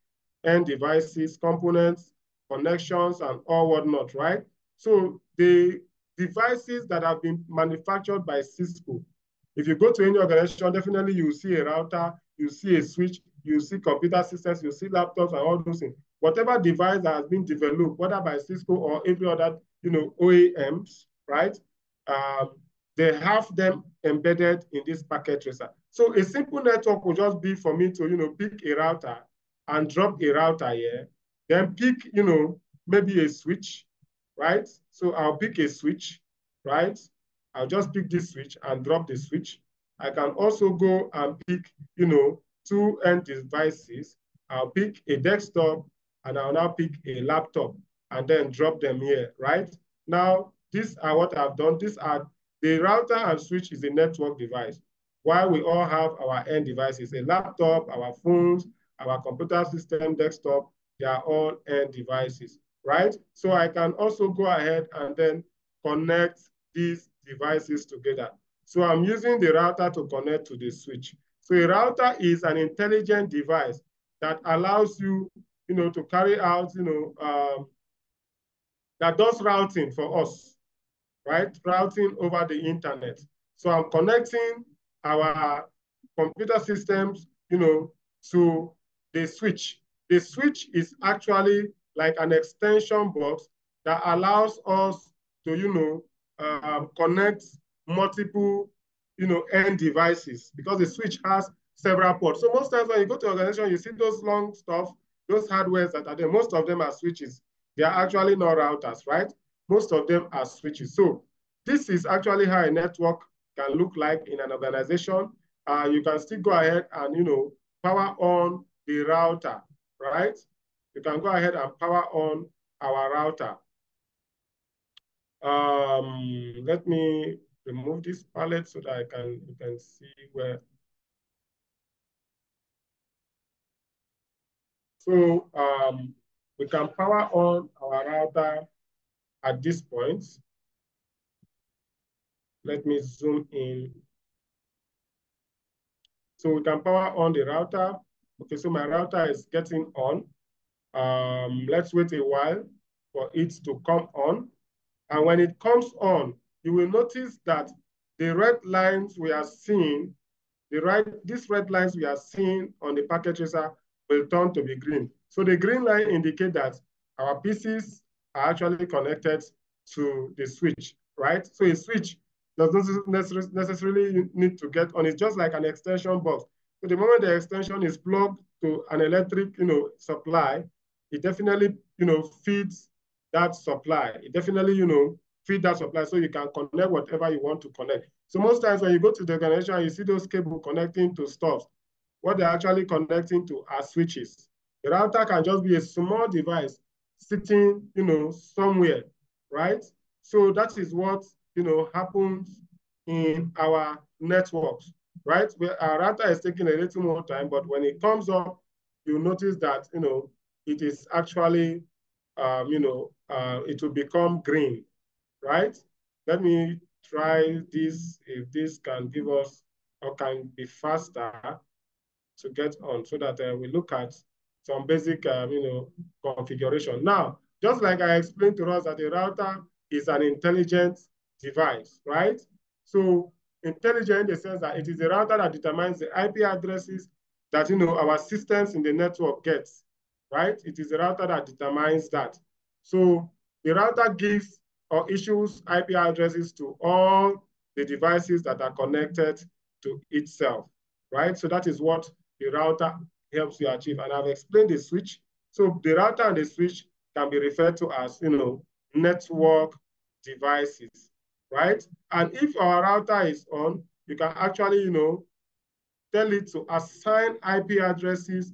end devices, components, connections, and all whatnot, right? So the devices that have been manufactured by Cisco. If you go to any organization, definitely you see a router, you see a switch, you see computer systems, you see laptops and all those things. Whatever device that has been developed, whether by Cisco or every other, you know, OEMs, right? Um, they have them embedded in this packet tracer. So a simple network will just be for me to, you know, pick a router and drop a router here, then pick, you know, maybe a switch, right? So I'll pick a switch, right? I'll just pick this switch and drop the switch. I can also go and pick, you know, two end devices. I'll pick a desktop and I'll now pick a laptop and then drop them here, right? Now, these are what I've done. These are, the router and switch is a network device. While we all have our end devices, a laptop, our phones, our computer system, desktop, they are all end devices right? So I can also go ahead and then connect these devices together. So I'm using the router to connect to the switch. So a router is an intelligent device that allows you, you know, to carry out, you know, um, that does routing for us, right? Routing over the internet. So I'm connecting our computer systems, you know, to the switch. The switch is actually like an extension box that allows us to, you know, uh, connect multiple, you know, end devices because the switch has several ports. So most times when you go to organization, you see those long stuff, those hardwares that are there, most of them are switches. They are actually not routers, right? Most of them are switches. So this is actually how a network can look like in an organization. Uh, you can still go ahead and, you know, power on the router, right? You can go ahead and power on our router. Um, let me remove this palette so that I can, you can see where. So um, we can power on our router at this point. Let me zoom in. So we can power on the router. Okay, so my router is getting on. Um, let's wait a while for it to come on. And when it comes on, you will notice that the red lines we are seeing, the right, these red lines we are seeing on the packet tracer will turn to be green. So the green line indicate that our PCs are actually connected to the switch, right? So a switch doesn't necessarily need to get on. It's just like an extension box. So the moment the extension is plugged to an electric, you know, supply, it definitely, you know, feeds that supply. It definitely, you know, feed that supply so you can connect whatever you want to connect. So most times when you go to the organization, you see those cables connecting to stuff. What they're actually connecting to are switches. The router can just be a small device sitting, you know, somewhere, right? So that is what, you know, happens in our networks, right? Where our router is taking a little more time, but when it comes up, you notice that, you know, it is actually, um, you know, uh, it will become green, right? Let me try this, if this can give us, or can be faster to get on so that uh, we look at some basic, um, you know, configuration. Now, just like I explained to us that the router is an intelligent device, right? So intelligent in the sense that it is a router that determines the IP addresses that, you know, our systems in the network gets right? It is the router that determines that. So the router gives or issues IP addresses to all the devices that are connected to itself, right? So that is what the router helps you achieve. And I've explained the switch. So the router and the switch can be referred to as, you know, network devices, right? And if our router is on, you can actually, you know, tell it to assign IP addresses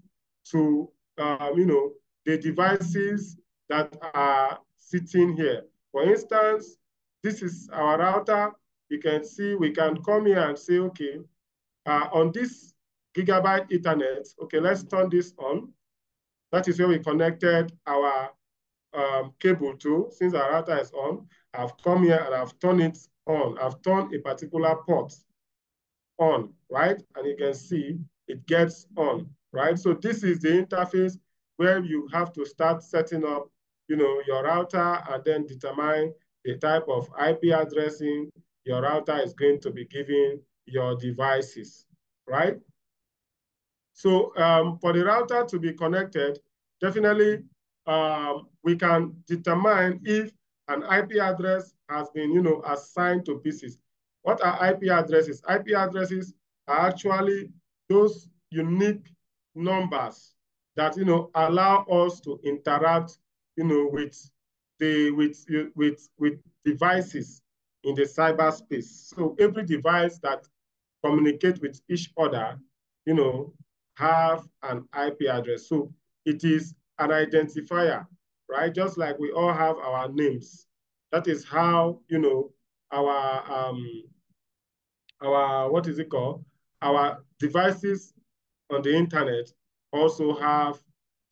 to um, you know, the devices that are sitting here. For instance, this is our router. You can see we can come here and say, okay, uh, on this gigabit ethernet, okay, let's turn this on. That is where we connected our um, cable to. Since our router is on, I've come here and I've turned it on. I've turned a particular port on, right? And you can see it gets on right? So this is the interface where you have to start setting up, you know, your router and then determine the type of IP addressing your router is going to be giving your devices, right? So um, for the router to be connected, definitely um, we can determine if an IP address has been, you know, assigned to PCs. What are IP addresses? IP addresses are actually those unique numbers that you know allow us to interact you know with the with with with devices in the cyberspace. So every device that communicate with each other you know have an ip address. So it is an identifier right? Just like we all have our names. That is how you know our um our what is it called? Our devices on the internet also have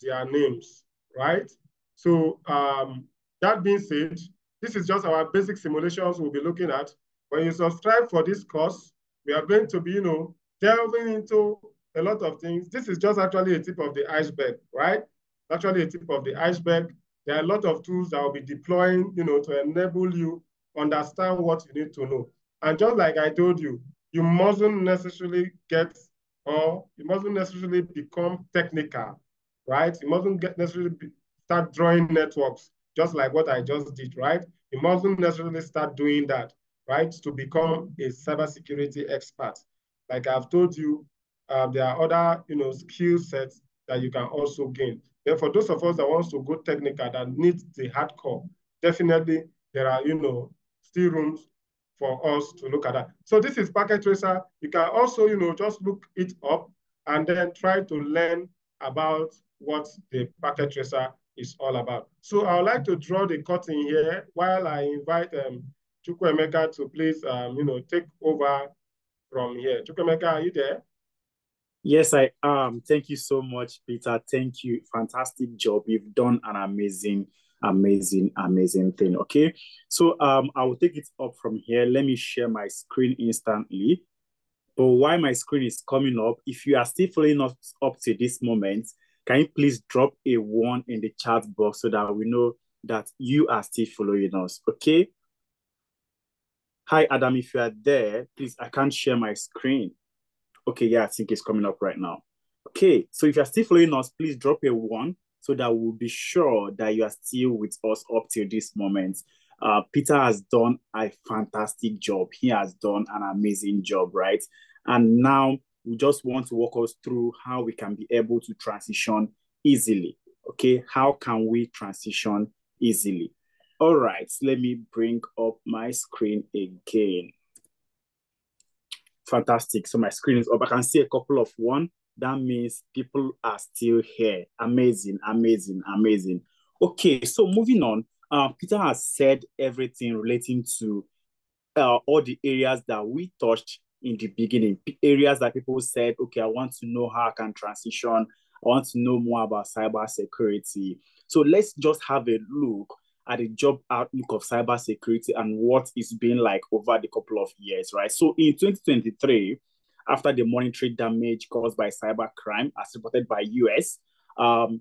their names, right? So um, that being said, this is just our basic simulations we'll be looking at. When you subscribe for this course, we are going to be, you know, delving into a lot of things. This is just actually a tip of the iceberg, right? Actually a tip of the iceberg. There are a lot of tools that will be deploying, you know, to enable you understand what you need to know. And just like I told you, you mustn't necessarily get or you mustn't necessarily become technical, right? You mustn't get necessarily be, start drawing networks just like what I just did, right? You mustn't necessarily start doing that, right? To become a cybersecurity expert. Like I've told you, uh, there are other, you know, skill sets that you can also gain. Then for those of us that wants to go technical, that needs the hardcore, definitely there are, you know, still rooms for us to look at that. So this is Packet Tracer. You can also, you know, just look it up and then try to learn about what the Packet Tracer is all about. So I would like to draw the curtain here while I invite um, Chukwuemeka to please, um, you know, take over from here. Chukwuemeka, are you there? Yes, I am. Thank you so much, Peter. Thank you. Fantastic job. You've done an amazing, amazing, amazing thing. Okay. So um, I will take it up from here. Let me share my screen instantly. But while my screen is coming up, if you are still following us up to this moment, can you please drop a one in the chat box so that we know that you are still following us? Okay. Hi, Adam. If you are there, please, I can't share my screen. Okay, yeah, I think it's coming up right now. Okay, so if you're still following us, please drop a one so that we'll be sure that you are still with us up till this moment. Uh, Peter has done a fantastic job. He has done an amazing job, right? And now we just want to walk us through how we can be able to transition easily. Okay, how can we transition easily? All right, let me bring up my screen again. Fantastic. So my screen is up. I can see a couple of one. That means people are still here. Amazing, amazing, amazing. Okay, so moving on. Uh, Peter has said everything relating to uh, all the areas that we touched in the beginning, areas that people said, okay, I want to know how I can transition. I want to know more about cyber security. So let's just have a look at the job outlook of cybersecurity and what it's been like over the couple of years, right? So in 2023, after the monetary damage caused by cybercrime, as reported by US, um,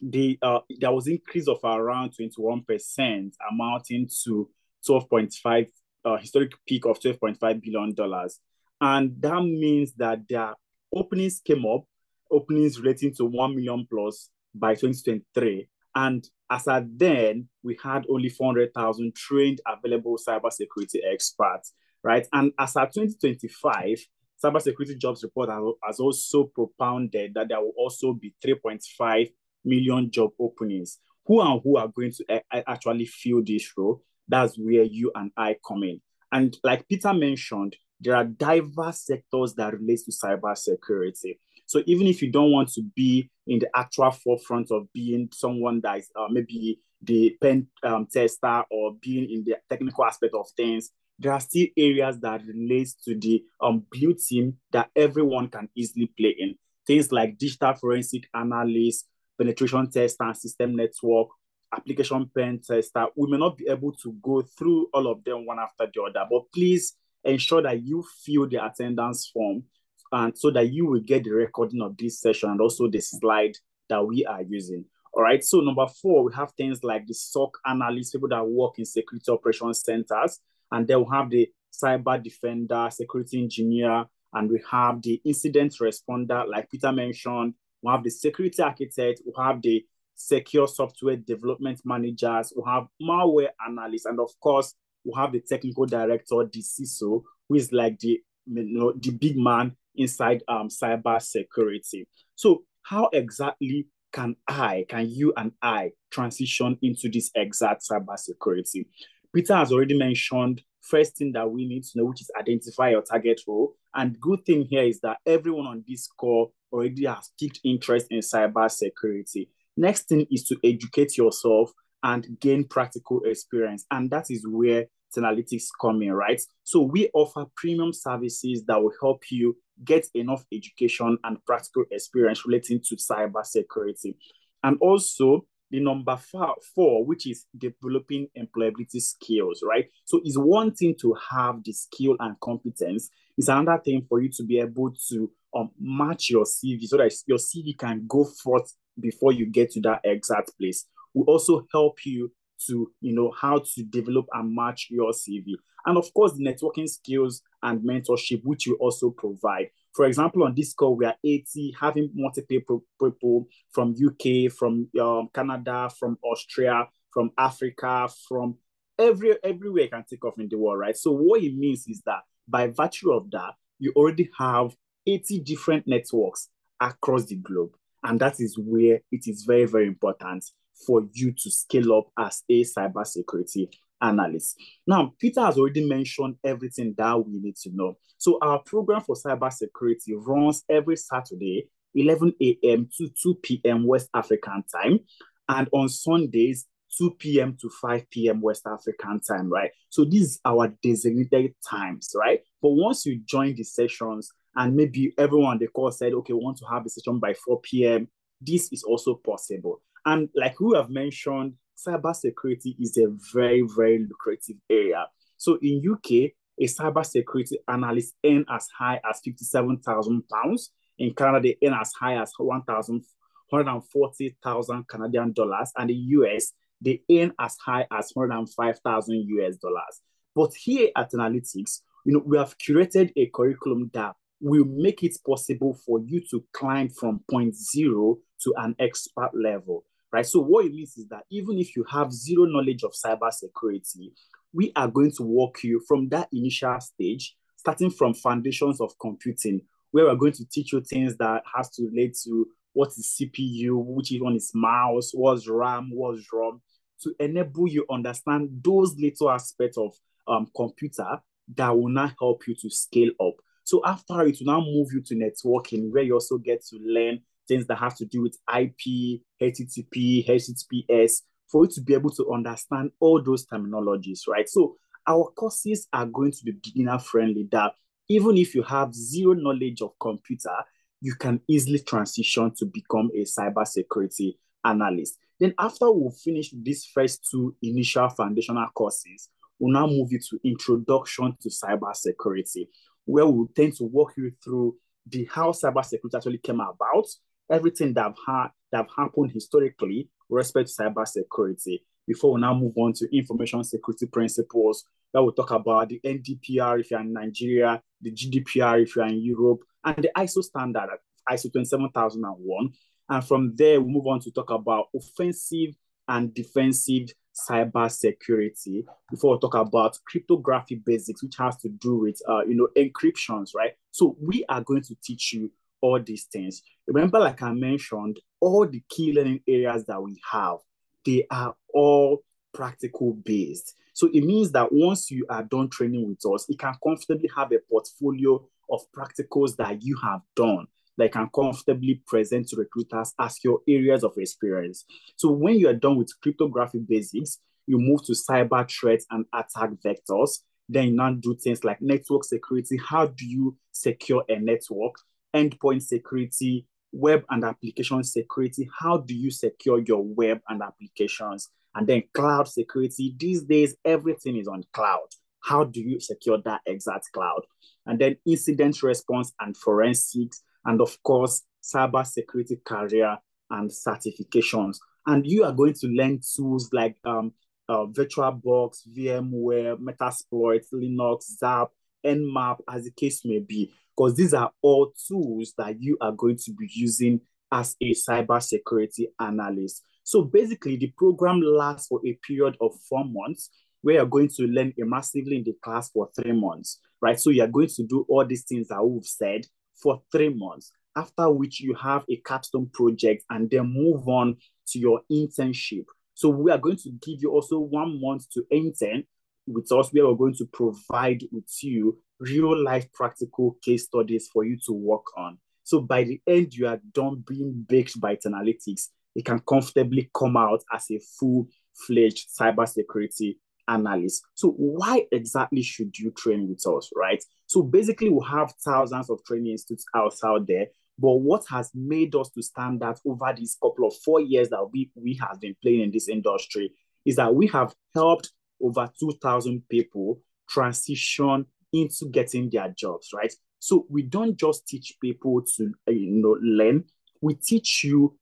the uh, there was increase of around 21%, amounting to 12.5 uh, historic peak of 12.5 billion dollars, and that means that their openings came up, openings relating to 1 million plus by 2023, and as at then, we had only 400,000 trained available cybersecurity experts, right? And as at 2025, cybersecurity jobs report has also propounded that there will also be 3.5 million job openings. Who and who are going to actually fill this role? That's where you and I come in. And like Peter mentioned, there are diverse sectors that relate to cybersecurity. So even if you don't want to be in the actual forefront of being someone that is uh, maybe the pen um, tester or being in the technical aspect of things, there are still areas that relates to the um, blue team that everyone can easily play in. Things like digital forensic analyst, penetration tester, and system network, application pen tester. We may not be able to go through all of them one after the other, but please ensure that you fill the attendance form and so that you will get the recording of this session and also the slide that we are using. All right. So number four, we have things like the SOC analysts, people that work in security operations centers, and then we have the cyber defender, security engineer, and we have the incident responder, like Peter mentioned. We have the security architect. We have the secure software development managers. We have malware analysts, and of course, we have the technical director, the CISO, who is like the you know, the big man inside um, cyber security. So how exactly can I, can you and I transition into this exact cyber security? Peter has already mentioned first thing that we need to know, which is identify your target role. And good thing here is that everyone on this call already has picked interest in cyber security. Next thing is to educate yourself and gain practical experience. And that is where 10Alytics come in, right? So we offer premium services that will help you get enough education and practical experience relating to cyber security. And also the number four, which is developing employability skills, right? So it's one thing to have the skill and competence. It's another thing for you to be able to um, match your CV so that your CV can go forth before you get to that exact place. We also help you to you know how to develop and match your CV. And of course, networking skills and mentorship, which you also provide. For example, on this call, we are 80, having multiple people from UK, from um, Canada, from Austria, from Africa, from every everywhere can think of in the world, right? So what it means is that by virtue of that, you already have 80 different networks across the globe. And that is where it is very, very important for you to scale up as a cybersecurity analyst. Now, Peter has already mentioned everything that we need to know. So our program for cybersecurity runs every Saturday, 11 a.m. to 2 p.m. West African time. And on Sundays, 2 p.m. to 5 p.m. West African time, right? So these are our designated times, right? But once you join the sessions and maybe everyone the call said, okay, we want to have a session by 4 p.m., this is also possible. And like we have mentioned, cybersecurity is a very, very lucrative area. So in UK, a cybersecurity analyst earn as high as 57,000 pounds. In Canada, they earn as high as 1,140,000 Canadian dollars. And the US, they earn as high as 105,000 US dollars. But here at 10Alytics, you know, we have curated a curriculum that will make it possible for you to climb from point zero to an expert level, right? So what it means is that even if you have zero knowledge of cybersecurity, we are going to walk you from that initial stage, starting from foundations of computing, where we're going to teach you things that has to relate to what is CPU, which is one is mouse, what's RAM, what's ROM, to enable you understand those little aspects of um, computer that will not help you to scale up. So after it will now move you to networking, where you also get to learn things that have to do with IP, HTTP, HTTPS, for you to be able to understand all those terminologies, right? So our courses are going to be beginner friendly that even if you have zero knowledge of computer, you can easily transition to become a cybersecurity analyst. Then after we finish these first two initial foundational courses, we'll now move you to introduction to cybersecurity, where we'll tend to walk you through the how cybersecurity actually came about, everything that have, ha- that have happened historically with respect to cybersecurity, before we now move on to information security principles, that will talk about the NDPR if you're in Nigeria, the GDPR if you're in Europe, and the ISO standard, ISO 27001, and from there, we move on to talk about offensive and defensive cyber security before we talk about cryptography basics, which has to do with uh, you know encryptions, right? So we are going to teach you all these things. Remember, like I mentioned, all the key learning areas that we have, they are all practical based. So it means that once you are done training with us, you can comfortably have a portfolio of practicals that you have done that can comfortably present to recruiters as your areas of experience. So when you are done with cryptography basics, you move to cyber threats and attack vectors. Then you now do things like network security. How do you secure a network? Endpoint security, web and application security. How do you secure your web and applications? And then cloud security. These days, everything is on cloud. How do you secure that exact cloud? And then incident response and forensics and of course, cyber security career and certifications. And you are going to learn tools like um, uh, VirtualBox, VMware, Metasploit, Linux, Zap, Nmap, as the case may be, because these are all tools that you are going to be using as a cybersecurity analyst. So basically, the program lasts for a period of four months where you're going to learn immersively in the class for three months, right? So you're going to do all these things that we've said for three months, after which you have a capstone project and then move on to your internship. So we are going to give you also one month to intern with us we're going to provide with you real life practical case studies for you to work on. So by the end, you are done being baked by 10Alytics. You can comfortably come out as a full-fledged cybersecurity analyst. So why exactly should you train with us, right? So basically, we have thousands of training institutes out, out there. But what has made us to stand out over these couple of four years that we, we have been playing in this industry is that we have helped over 2,000 people transition into getting their jobs, right? So we don't just teach people to uh, you know learn, we teach you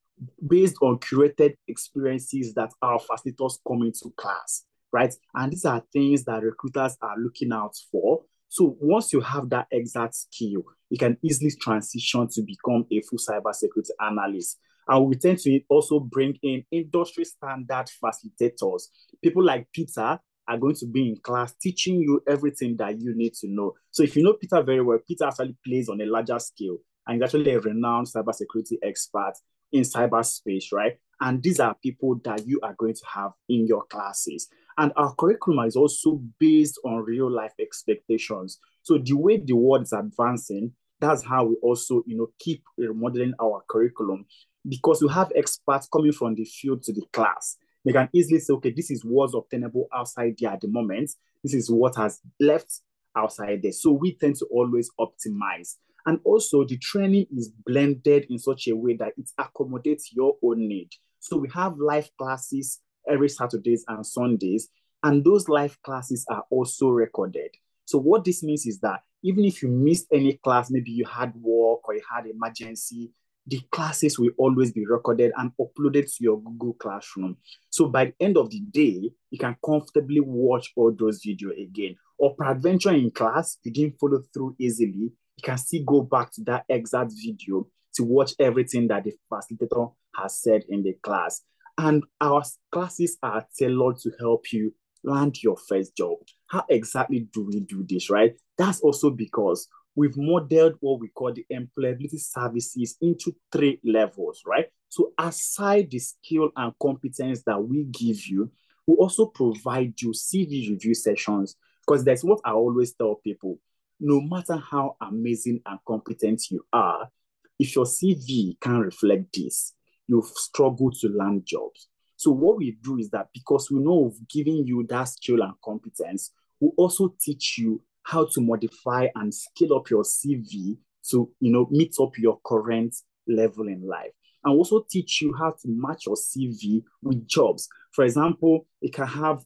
based on curated experiences that our facilitators come into class right? And these are things that recruiters are looking out for So once you have that exact skill, you can easily transition to become a full cybersecurity analyst. And we tend to also bring in industry standard facilitators. People like Peter are going to be in class teaching you everything that you need to know. So if you know Peter very well, Peter actually plays on a larger scale and he's actually a renowned cybersecurity expert in cyberspace, right? And these are people that you are going to have in your classes. And our curriculum is also based on real life expectations. So the way the world is advancing, that's how we also, you know, keep remodeling our curriculum because we have experts coming from the field to the class. They can easily say, okay, this is what's obtainable outside there at the moment. This is what has left outside there. So we tend to always optimize. And also the training is blended in such a way that it accommodates your own need. So we have live classes every Saturdays and Sundays, and those live classes are also recorded. So what this means is that even if you missed any class, maybe you had work or you had emergency, the classes will always be recorded and uploaded to your Google Classroom. So by the end of the day, you can comfortably watch all those videos again. Or peradventure in class, you didn't follow through easily, you can still go back to that exact video to watch everything that the facilitator has said in the class. And our classes are tailored to help you land your first job. How exactly do we do this, right? That's also because we've modeled what we call the employability services into three levels, right? So aside the skill and competence that we give you, we also provide you CV review sessions because that's what I always tell people. No matter how amazing and competent you are, if your CV can't reflect this, you struggle to land jobs. So what we do is that because we know of giving you that skill and competence, we also teach you how to modify and scale up your CV to, you know, meet up your current level in life. And also teach you how to match your CV with jobs. For example, it can have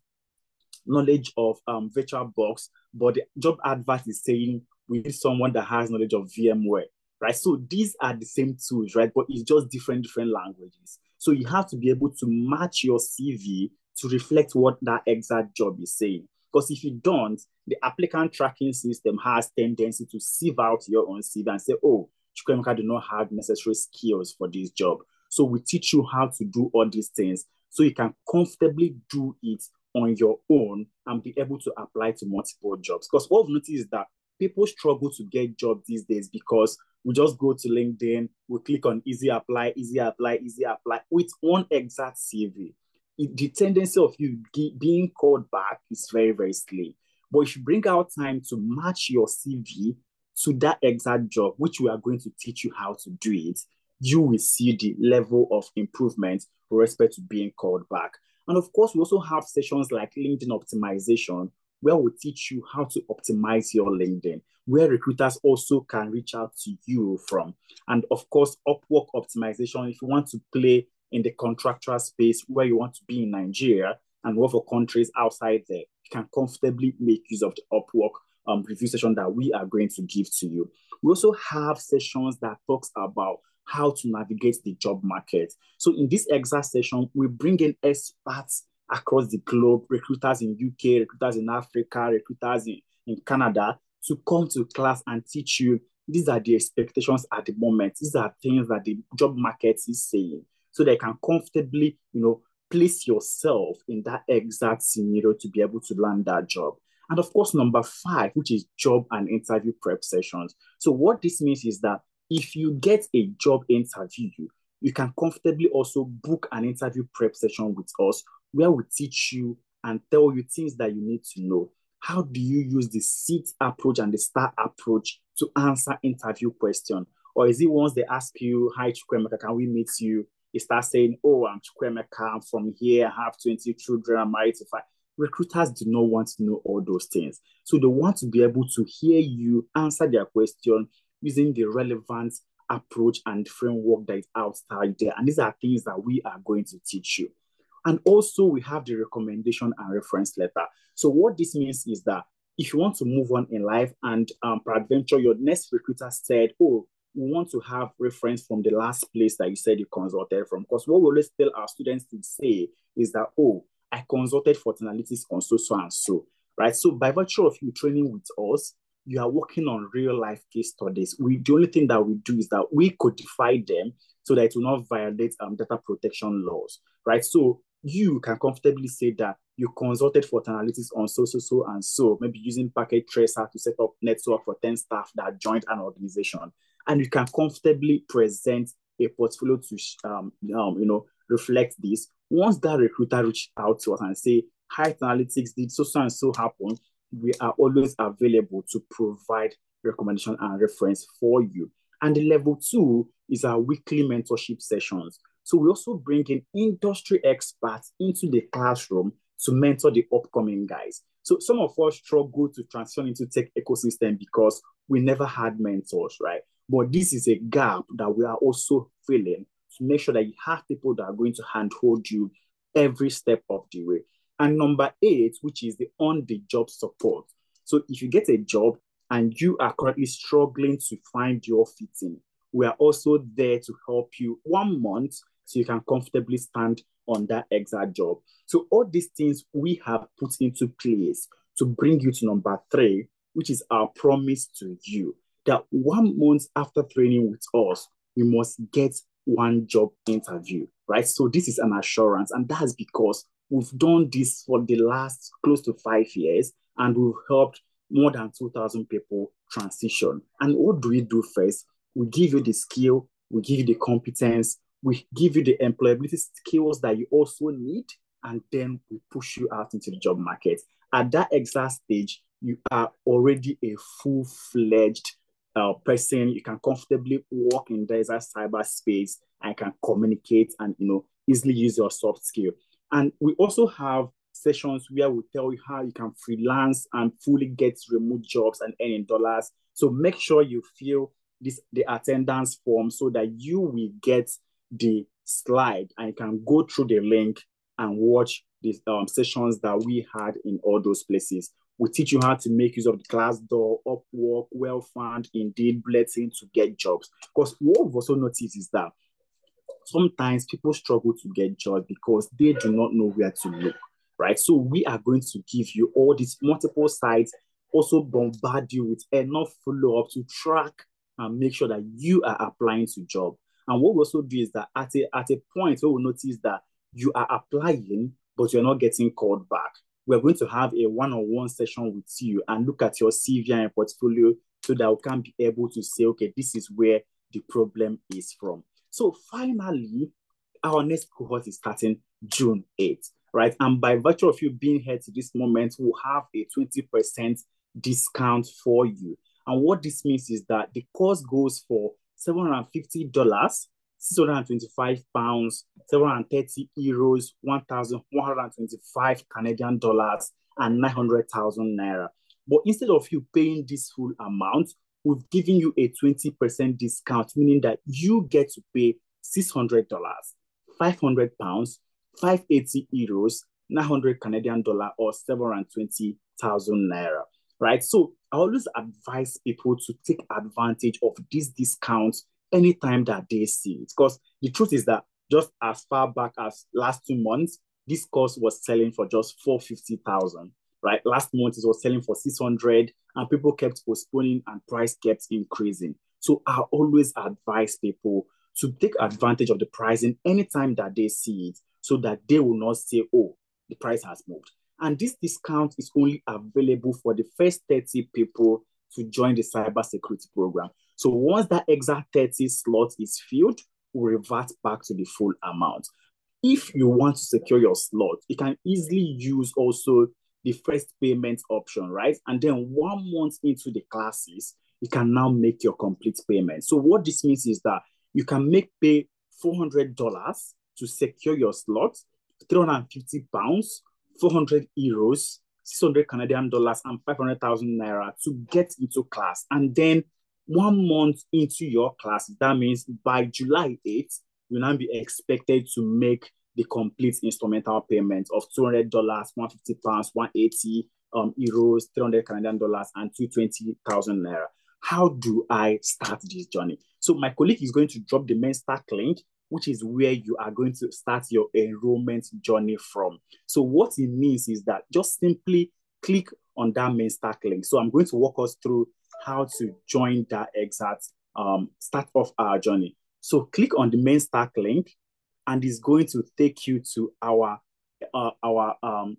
knowledge of um, VirtualBox, but the job advert is saying we need someone that has knowledge of VMware, right? So these are the same tools, right? But it's just different, different languages. So you have to be able to match your CV to reflect what that exact job is saying. Because if you don't, the applicant tracking system has tendency to sieve out your own CV and say, oh, Chukwuemeka do not have necessary skills for this job. So we teach you how to do all these things so you can comfortably do it on your own and be able to apply to multiple jobs. Because what we've noticed is that people struggle to get jobs these days because we just go to LinkedIn, we click on easy apply, easy apply, easy apply with one exact CV the tendency of you being called back is very, very slim. But if you bring out time to match your CV to that exact job, which we are going to teach you how to do it, you will see the level of improvement with respect to being called back. And of course, we also have sessions like LinkedIn optimization, where we teach you how to optimize your LinkedIn, where recruiters also can reach out to you from. And of course, Upwork optimization, if you want to play in the contractual space where you want to be in Nigeria and work for countries outside there, you can comfortably make use of the Upwork um, review session that we are going to give to you. We also have sessions that talks about how to navigate the job market. So in this exact session, we bring in experts across the globe, recruiters in UK, recruiters in Africa, recruiters in, in Canada to come to class and teach you these are the expectations at the moment. These are things that the job market is saying so they can comfortably, you know, place yourself in that exact scenario to be able to land that job. And of course, number five, which is job and interview prep sessions. So what this means is that if you get a job interview, you can comfortably also book an interview prep session with us where we teach you and tell you things that you need to know. How do you use the SEAT approach and the STAR approach to answer interview question? Or is it once they ask you, hi Chukwuemeka, can we meet you? you start saying, oh, I'm Chukwuemeka, I'm from here, I have 20 children, I'm married to five. Recruiters do not want to know all those things. So they want to be able to hear you answer their question using the relevant approach and framework that is outside there. And these are things that we are going to teach you. And also, we have the recommendation and reference letter. So, what this means is that if you want to move on in life and um, peradventure, your next recruiter said, Oh, we want to have reference from the last place that you said you consulted from. Because what we always tell our students to say is that, oh, I consulted for analytics on so, so, and so, right? So by virtue of you training with us, you are working on real life case studies. We the only thing that we do is that we codify them so that it will not violate um, data protection laws, right? So you can comfortably say that you consulted for analytics on so, so, so, and so, maybe using Packet Tracer to set up network for 10 staff that joined an organization. And you can comfortably present a portfolio to, um, um, you know, reflect this. Once that recruiter reach out to us and say, hi, analytics did so, so, and so happen, we are always available to provide recommendation and reference for you. And the level two is our weekly mentorship sessions. So we also bring in industry experts into the classroom to mentor the upcoming guys. So some of us struggle to transition into tech ecosystem because we never had mentors, right? But this is a gap that we are also filling to make sure that you have people that are going to handhold you every step of the way. And number eight, which is the on-the-job support. So if you get a job and you are currently struggling to find your fitting, we are also there to help you one month so you can comfortably stand on that exact job. So all these things we have put into place to bring you to number three, which is our promise to you that one month after training with us, we must get one job interview, right? So this is an assurance, and that's because we've done this for the last close to five years, and we've helped more than 2,000 people transition. And what do we do first? We give you the skill, we give you the competence, we give you the employability skills that you also need, and then we push you out into the job market. At that exact stage, you are already a full fledged uh, person. You can comfortably walk in desert cyberspace and can communicate and you know easily use your soft skill. And we also have sessions where we tell you how you can freelance and fully get remote jobs and earn in dollars. So make sure you fill this the attendance form so that you will get the slide and you can go through the link and watch the um, sessions that we had in all those places. We teach you how to make use of the Glassdoor, Upwork, Wellfound, Indeed, Blessing to get jobs. Because what we've also noticed is that sometimes people struggle to get jobs because they do not know where to look, right? So we are going to give you all these multiple sites, also bombard you with enough follow-up to track and make sure that you are applying to job. And what we also do is that at a, at a point we notice that you are applying, but you're not getting called back, we're going to have a one-on-one session with you and look at your CV and portfolio so that we can be able to say, okay, this is where the problem is from. So finally, our next cohort is starting June 8th, right? And by virtue of you being here to this moment, we'll have a 20% discount for you. And what this means is that the course goes for $750, 625 pounds, 730 euros, 1,125 Canadian dollars, and 900,000 naira. But instead of you paying this full amount, we've given you a 20% discount, meaning that you get to pay $600, 500 pounds, 580 euros, 900 Canadian dollar, or 720,000 naira, right? So I always advise people to take advantage of these discounts anytime that they see it. Because the truth is that just as far back as last two months, this course was selling for just 450,000, right? Last month it was selling for 600 and people kept postponing and price kept increasing. So I always advise people to take advantage of the pricing anytime that they see it so that they will not say, oh, the price has moved. And this discount is only available for the first 30 people to join the cybersecurity program. So once that exact 30 slot is filled, we revert back to the full amount. If you want to secure your slot, you can easily use also the first payment option, right? And then one month into the classes, you can now make your complete payment. So what this means is that you can make pay $400 to secure your slot, 350 pounds 400 euros, 600 Canadian dollars, and 500,000 naira to get into class. And then one month into your class, that means by July 8th, you'll now be expected to make the complete instrumental payment of $200, 150 pounds, 180 um, euros, 300 Canadian dollars, and 220,000 naira. How do I start this journey? So my colleague is going to drop the Mainstack link which is where you are going to start your enrollment journey from. So what it means is that just simply click on that Mainstack link. So I'm going to walk us through how to join that exact um, start off our journey. So click on the Mainstack link and it's going to take you to our uh, our um,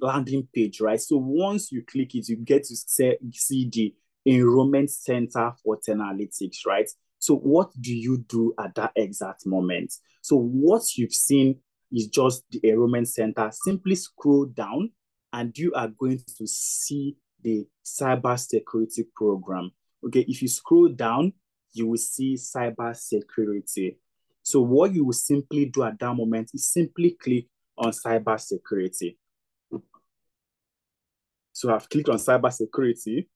landing page, right? So once you click it, you get to see the enrollment center for 10Alytics, right? So what do you do at that exact moment? So what you've seen is just the enrollment center. Simply scroll down and you are going to see the cyber security program. Okay, if you scroll down, you will see cyber security. So what you will simply do at that moment is simply click on cyber security. So I've clicked on cyber security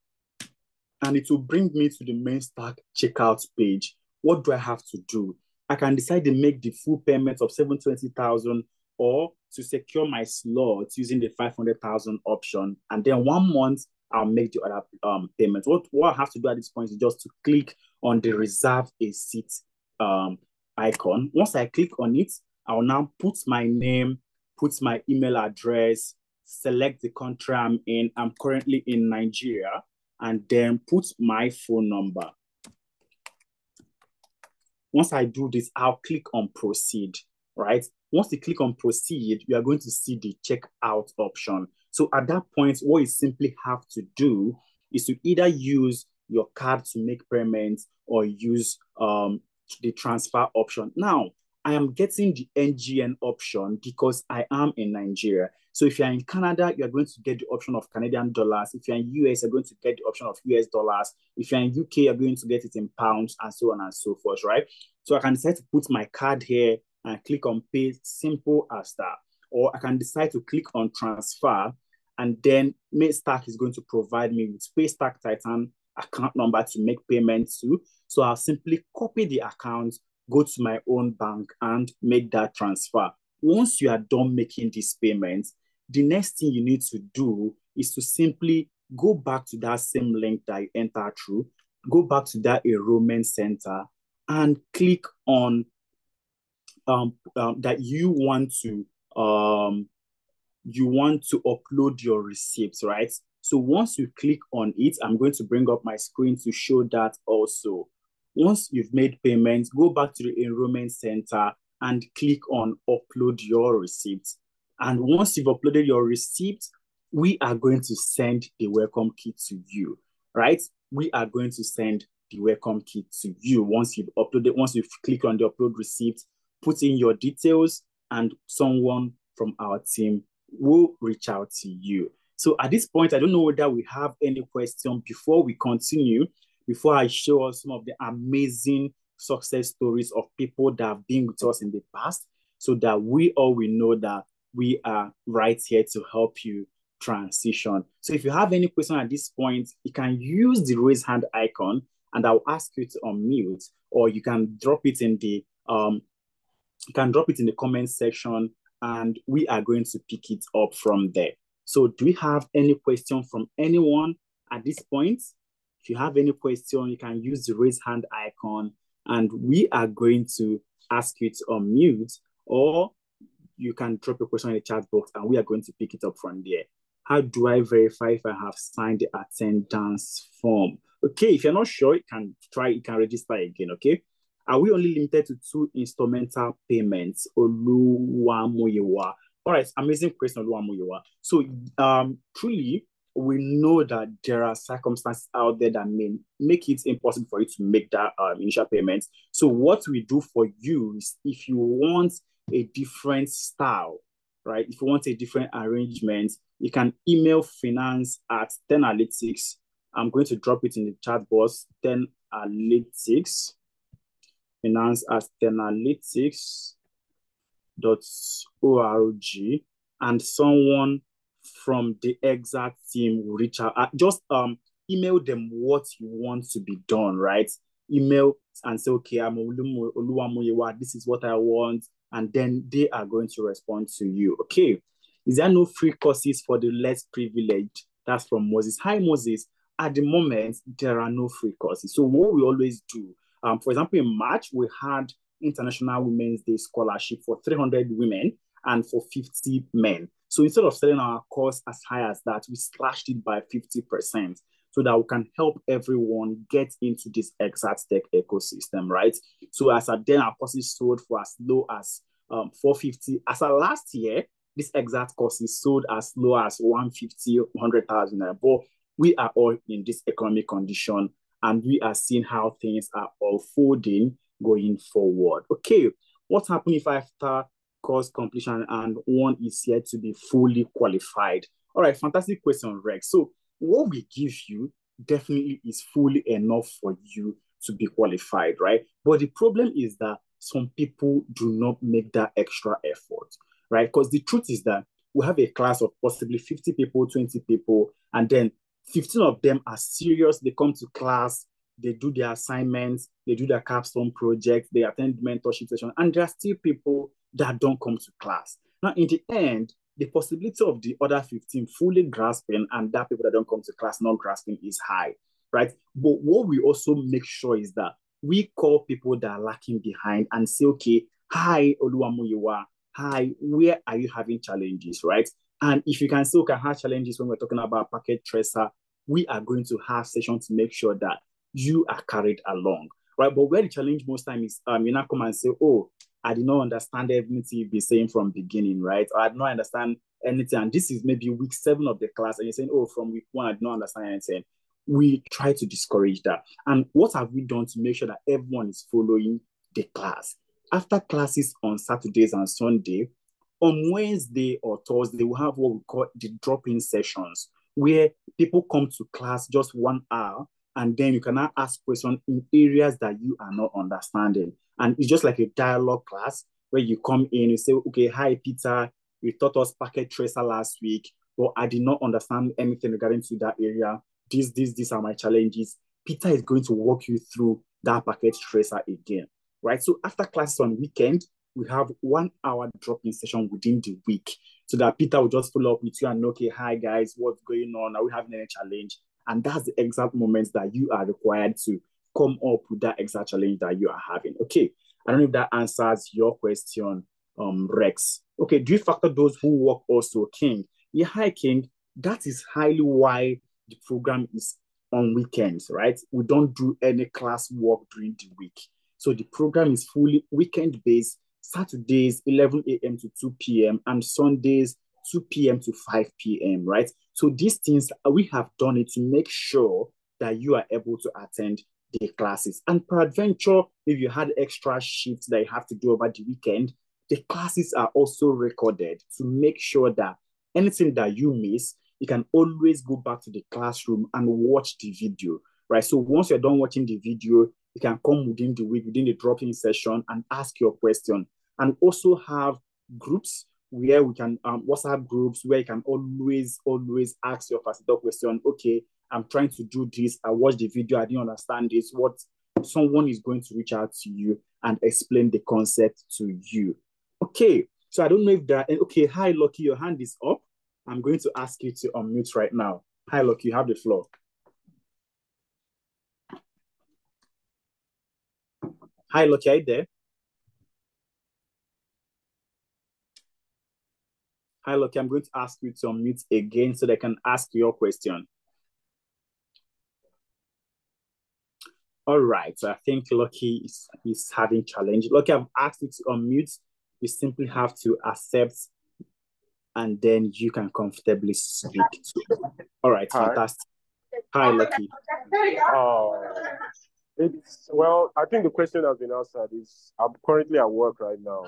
and it will bring me to the Mainstack checkout page. What do I have to do? I can decide to make the full payment of 720,000 or to secure my slot using the 500,000 option. And then one month, I'll make the other um, payment. What, what I have to do at this point is just to click on the reserve a seat um, icon. Once I click on it, I'll now put my name, put my email address, select the country I'm in. I'm currently in Nigeria, and then put my phone number. Once I do this, I'll click on proceed, right? Once you click on proceed, you are going to see the checkout option. So at that point, what you simply have to do is to either use your card to make payments or use um, the transfer option. Now, I am getting the NGN option because I am in Nigeria. So if you're in Canada, you're going to get the option of Canadian dollars. If you're in US, you're going to get the option of US dollars. If you're in UK, you're going to get it in pounds and so on and so forth, right? So I can decide to put my card here and click on pay, simple as that. Or I can decide to click on transfer and then Mainstack is going to provide me with Paystack Titan account number to make payments to. So I'll simply copy the account, go to my own bank and make that transfer. Once you are done making these payments, the next thing you need to do is to simply go back to that same link that you enter through, go back to that enrollment center and click on um, um, that you want to um, you want to upload your receipts, right? So once you click on it, I'm going to bring up my screen to show that also. Once you've made payments, go back to the enrollment center and click on upload your receipts. And once you've uploaded your receipt, we are going to send the welcome kit to you, right? We are going to send the welcome kit to you once you've uploaded, once you've clicked on the upload receipt, put in your details, and someone from our team will reach out to you. So at this point, I don't know whether we have any question before we continue, before I show us some of the amazing success stories of people that have been with us in the past, so that we all we know that we are right here to help you transition. So if you have any question at this point, you can use the raise hand icon and I'll ask you to unmute, or you can drop it in the um, you can drop it in the comment section and we are going to pick it up from there. So do we have any question from anyone at this point? If you have any question, you can use the raise hand icon and we are going to ask you to unmute or you can drop a question in the chat box and we are going to pick it up from there. How do I verify if I have signed the attendance form? Okay, if you're not sure, you can try, you can register again, okay? Are we only limited to two instrumental payments? Oluwamuyiwa. All right, amazing question, Oluwamuyiwa. So um, truly, we know that there are circumstances out there that may make it impossible for you to make that um, initial payment. So what we do for you is if you want a different style, right? If you want a different arrangement, you can email finance at 10Alytics. I'm going to drop it in the chat box, 10Alytics, finance at Tenalytics.org, and someone from the exact team reach out. Uh, just um, email them what you want to be done, right? Email and say, okay, I'm Oluwamuyiwa, this is what I want and then they are going to respond to you. Okay. Is there no free courses for the less privileged? That's from Moses. Hi, Moses. At the moment, there are no free courses. So what we always do, um, for example, in March, we had International Women's Day scholarship for 300 women and for 50 men. So instead of selling our course as high as that, we slashed it by 50% so that we can help everyone get into this exact tech ecosystem, right? So as at then, our courses sold for as low as um, 450. As of last year, this exact course is sold as low as 150, 100,000. But we are all in this economic condition and we are seeing how things are unfolding going forward. Okay, what happens if after course completion and one is yet to be fully qualified? All right, fantastic question, Rex. So what we give you definitely is fully enough for you to be qualified, right? But the problem is that some people do not make that extra effort, right? Because the truth is that we have a class of possibly 50 people, 20 people, and then 15 of them are serious. They come to class, they do their assignments, they do their capstone project, they attend mentorship session, and there are still people that don't come to class. Now, in the end, the possibility of the other 15 fully grasping and that people that don't come to class not grasping is high, right? But what we also make sure is that we call people that are lacking behind and say, okay, hi, Oluwamuyiwa, hi, where are you having challenges, right? And if you can say, okay, have challenges when we're talking about packet tracer, we are going to have sessions to make sure that you are carried along, right? But where the challenge most time is, um, you now come and say, oh, I did not understand everything you've been saying from beginning, right? I did not understand anything. And this is maybe week seven of the class, and you're saying, oh, from week one, I did not understand anything. We try to discourage that. And what have we done to make sure that everyone is following the class? After classes on Saturdays and Sunday, on Wednesday or Thursday, we have what we call the drop-in sessions, where people come to class just one hour, and then you can now ask questions in areas that you are not understanding. And it's just like a dialogue class where you come in, you say, okay, hi, Peter, you taught us packet tracer last week, but I did not understand anything regarding to that area. These, these, these are my challenges. Peter is going to walk you through that packet tracer again, right? So after class on weekend, we have one hour drop-in session within the week so that Peter will just follow up with you and okay, hi guys, what's going on? Are we having any challenge? And that's the exact moments that you are required to come up with that exact challenge that you are having. Okay, I don't know if that answers your question, um, Rex. Okay, do you factor those who work also, King? Yeah, hi, King. That is highly why the program is on weekends, right? We don't do any class work during the week. So the program is fully weekend based, Saturdays, 11 a.m. to 2 p.m., and Sundays, 2 p.m. to 5 p.m., right? So these things, uh, we have done it to make sure that you are able to attend the classes. And peradventure, if you had extra shifts that you have to do over the weekend, the classes are also recorded to make sure that anything that you miss, you can always go back to the classroom and watch the video, right? So once you're done watching the video, you can come within the week, within the drop-in session and ask your question. And also have groups where we can, um, WhatsApp groups where you can always, always ask your facilitator question, okay, I'm trying to do this. I watched the video. I didn't understand this. What someone is going to reach out to you and explain the concept to you. Okay. So I don't know if that. Okay. Hi, Lucky. Your hand is up. I'm going to ask you to unmute right now. Hi, Lucky. You have the floor. Hi, Lucky. Are you there? Hi, Lucky. I'm going to ask you to unmute again so they can ask your question. All right, so I think Lucky is, is having challenge. Lucky, I've asked you to unmute. You simply have to accept and then you can comfortably speak. All right, Hi. fantastic. Hi, Lucky. Uh, it's well, I think the question has been answered. Is I'm currently at work right now.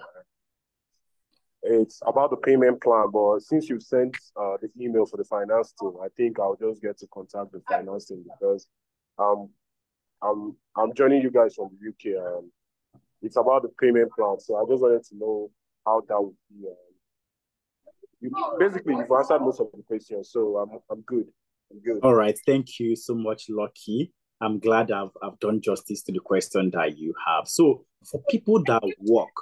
It's about the payment plan, but since you've sent uh, the email for the finance team, I think I'll just get to contact the finance team because um I'm I'm joining you guys from the UK. and it's about the payment plan. So I just wanted to know how that would be. Um, you, basically, you've answered most of the questions, so I'm I'm good. I'm good. All right, thank you so much, Lucky. I'm glad I've I've done justice to the question that you have. So for people that work,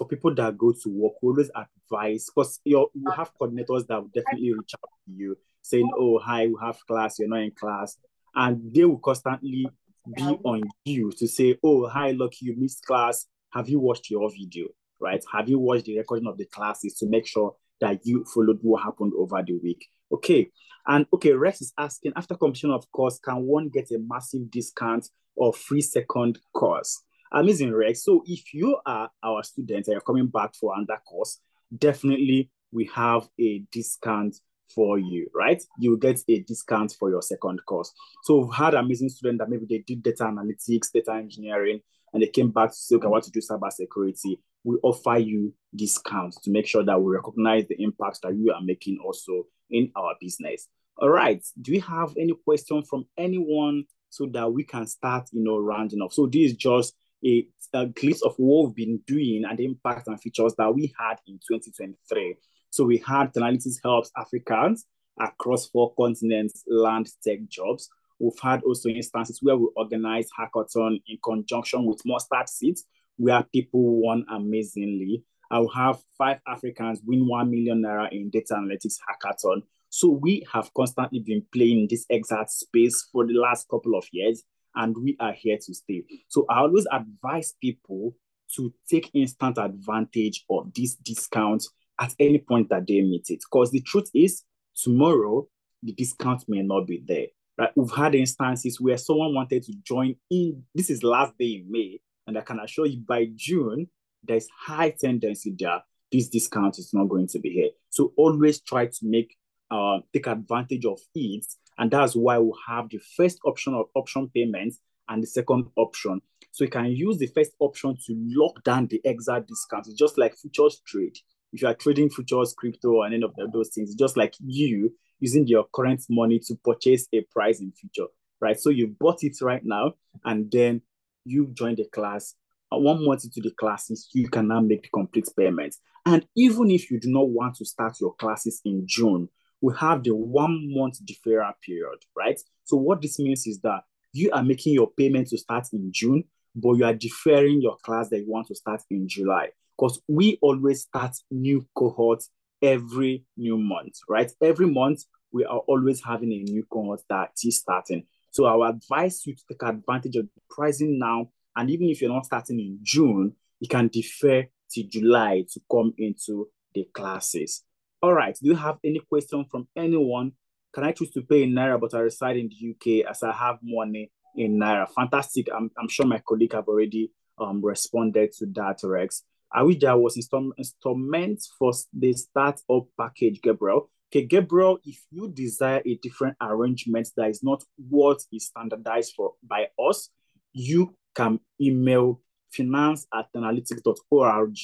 for people that go to work, we always advise because you you have coordinators that will definitely reach out to you saying, "Oh, hi, we have class. You're not in class," and they will constantly be on you to say, oh, hi, look, you missed class. Have you watched your video, right? Have you watched the recording of the classes to make sure that you followed what happened over the week. Okay. And okay, Rex is asking after completion of course, can one get a massive discount or free second course? Amazing, Rex. So if you are our students and you're coming back for another course, definitely we have a discount for you, right? You get a discount for your second course. So we've had amazing students that maybe they did data analytics, data engineering, and they came back to say, okay, I want to do cyber security. We offer you discounts to make sure that we recognize the impact that you are making also in our business. All right. Do we have any question from anyone so that we can start, you know, rounding off? So this is just a, a glimpse of what we've been doing and the impact and features that we had in 2023. So we had 10Alytics helps Africans across four continents land tech jobs. We've had also instances where we organize hackathon in conjunction with Mustard Seeds, where people won amazingly. I will have five Africans win 1 million naira in data analytics hackathon. So we have constantly been playing this exact space for the last couple of years, and we are here to stay. So I always advise people to take instant advantage of this discount at any point that they meet it. Because the truth is, tomorrow, the discount may not be there. Right? We've had instances where someone wanted to join in, this is last day in May, and I can assure you by June, there's high tendency there, this discount is not going to be here. So always try to make, uh, take advantage of it. And that's why we have the first option of option payments and the second option. So you can use the first option to lock down the exact discount. It's just like futures trade if you are trading futures, crypto, and any of those things, just like you using your current money to purchase a price in future, right? So you bought it right now, and then you join the class. Uh, one month into the classes, you can now make the complete payments. And even if you do not want to start your classes in June, we have the one month deferral period, right? So what this means is that you are making your payment to start in June, but you are deferring your class that you want to start in July because we always start new cohorts every new month, right? Every month, we are always having a new cohort that is starting. So I would advise you to take advantage of the pricing now. And even if you're not starting in June, you can defer to July to come into the classes. All right. Do you have any question from anyone? Can I choose to pay in Naira, but I reside in the UK as I have money in Naira? Fantastic. I'm, I'm sure my colleague have already um, responded to that, Rex. I wish there was install installment for the startup package, Gabriel. Okay, Gabriel, if you desire a different arrangement that is not what is standardized for by us, you can email finance at analytics.org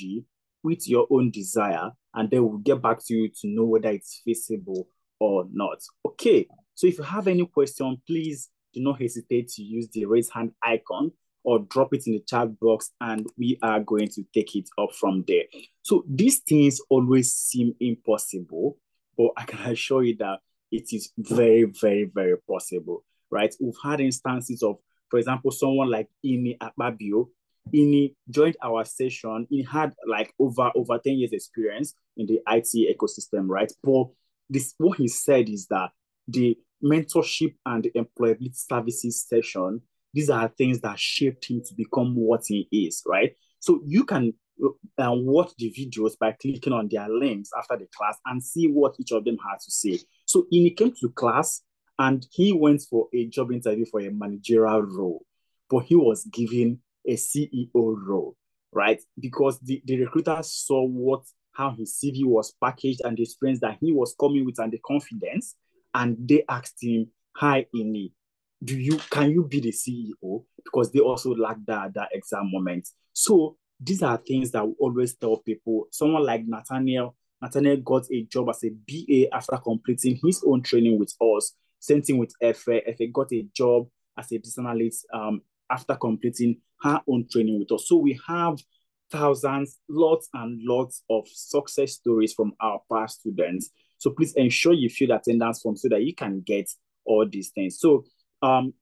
with your own desire, and then we'll get back to you to know whether it's feasible or not. Okay, so if you have any question, please do not hesitate to use the raise hand icon or drop it in the chat box and we are going to take it up from there. So these things always seem impossible, but I can assure you that it is very, very, very possible, right? We've had instances of, for example, someone like Ini Akpabio. Ini joined our session. He had like over over 10 years experience in the IT ecosystem, right? But this what he said is that the mentorship and the employability services session these are things that shaped him to become what he is, right? So you can uh, watch the videos by clicking on their links after the class and see what each of them had to say. So in he came to class and he went for a job interview for a managerial role, but he was given a CEO role, right? Because the, the recruiter saw what how his CV was packaged and the experience that he was coming with and the confidence, and they asked him, "Hi, Ini, do you can you be the CEO? Because they also lack that that exam moment. So these are things that we always tell people. Someone like Nathaniel, Nathaniel got a job as a BA after completing his own training with us. Same thing with Efe. Efe got a job as a business analyst um, after completing her own training with us. So we have thousands, lots and lots of success stories from our past students. So please ensure you fill the attendance form so that you can get all these things. So um,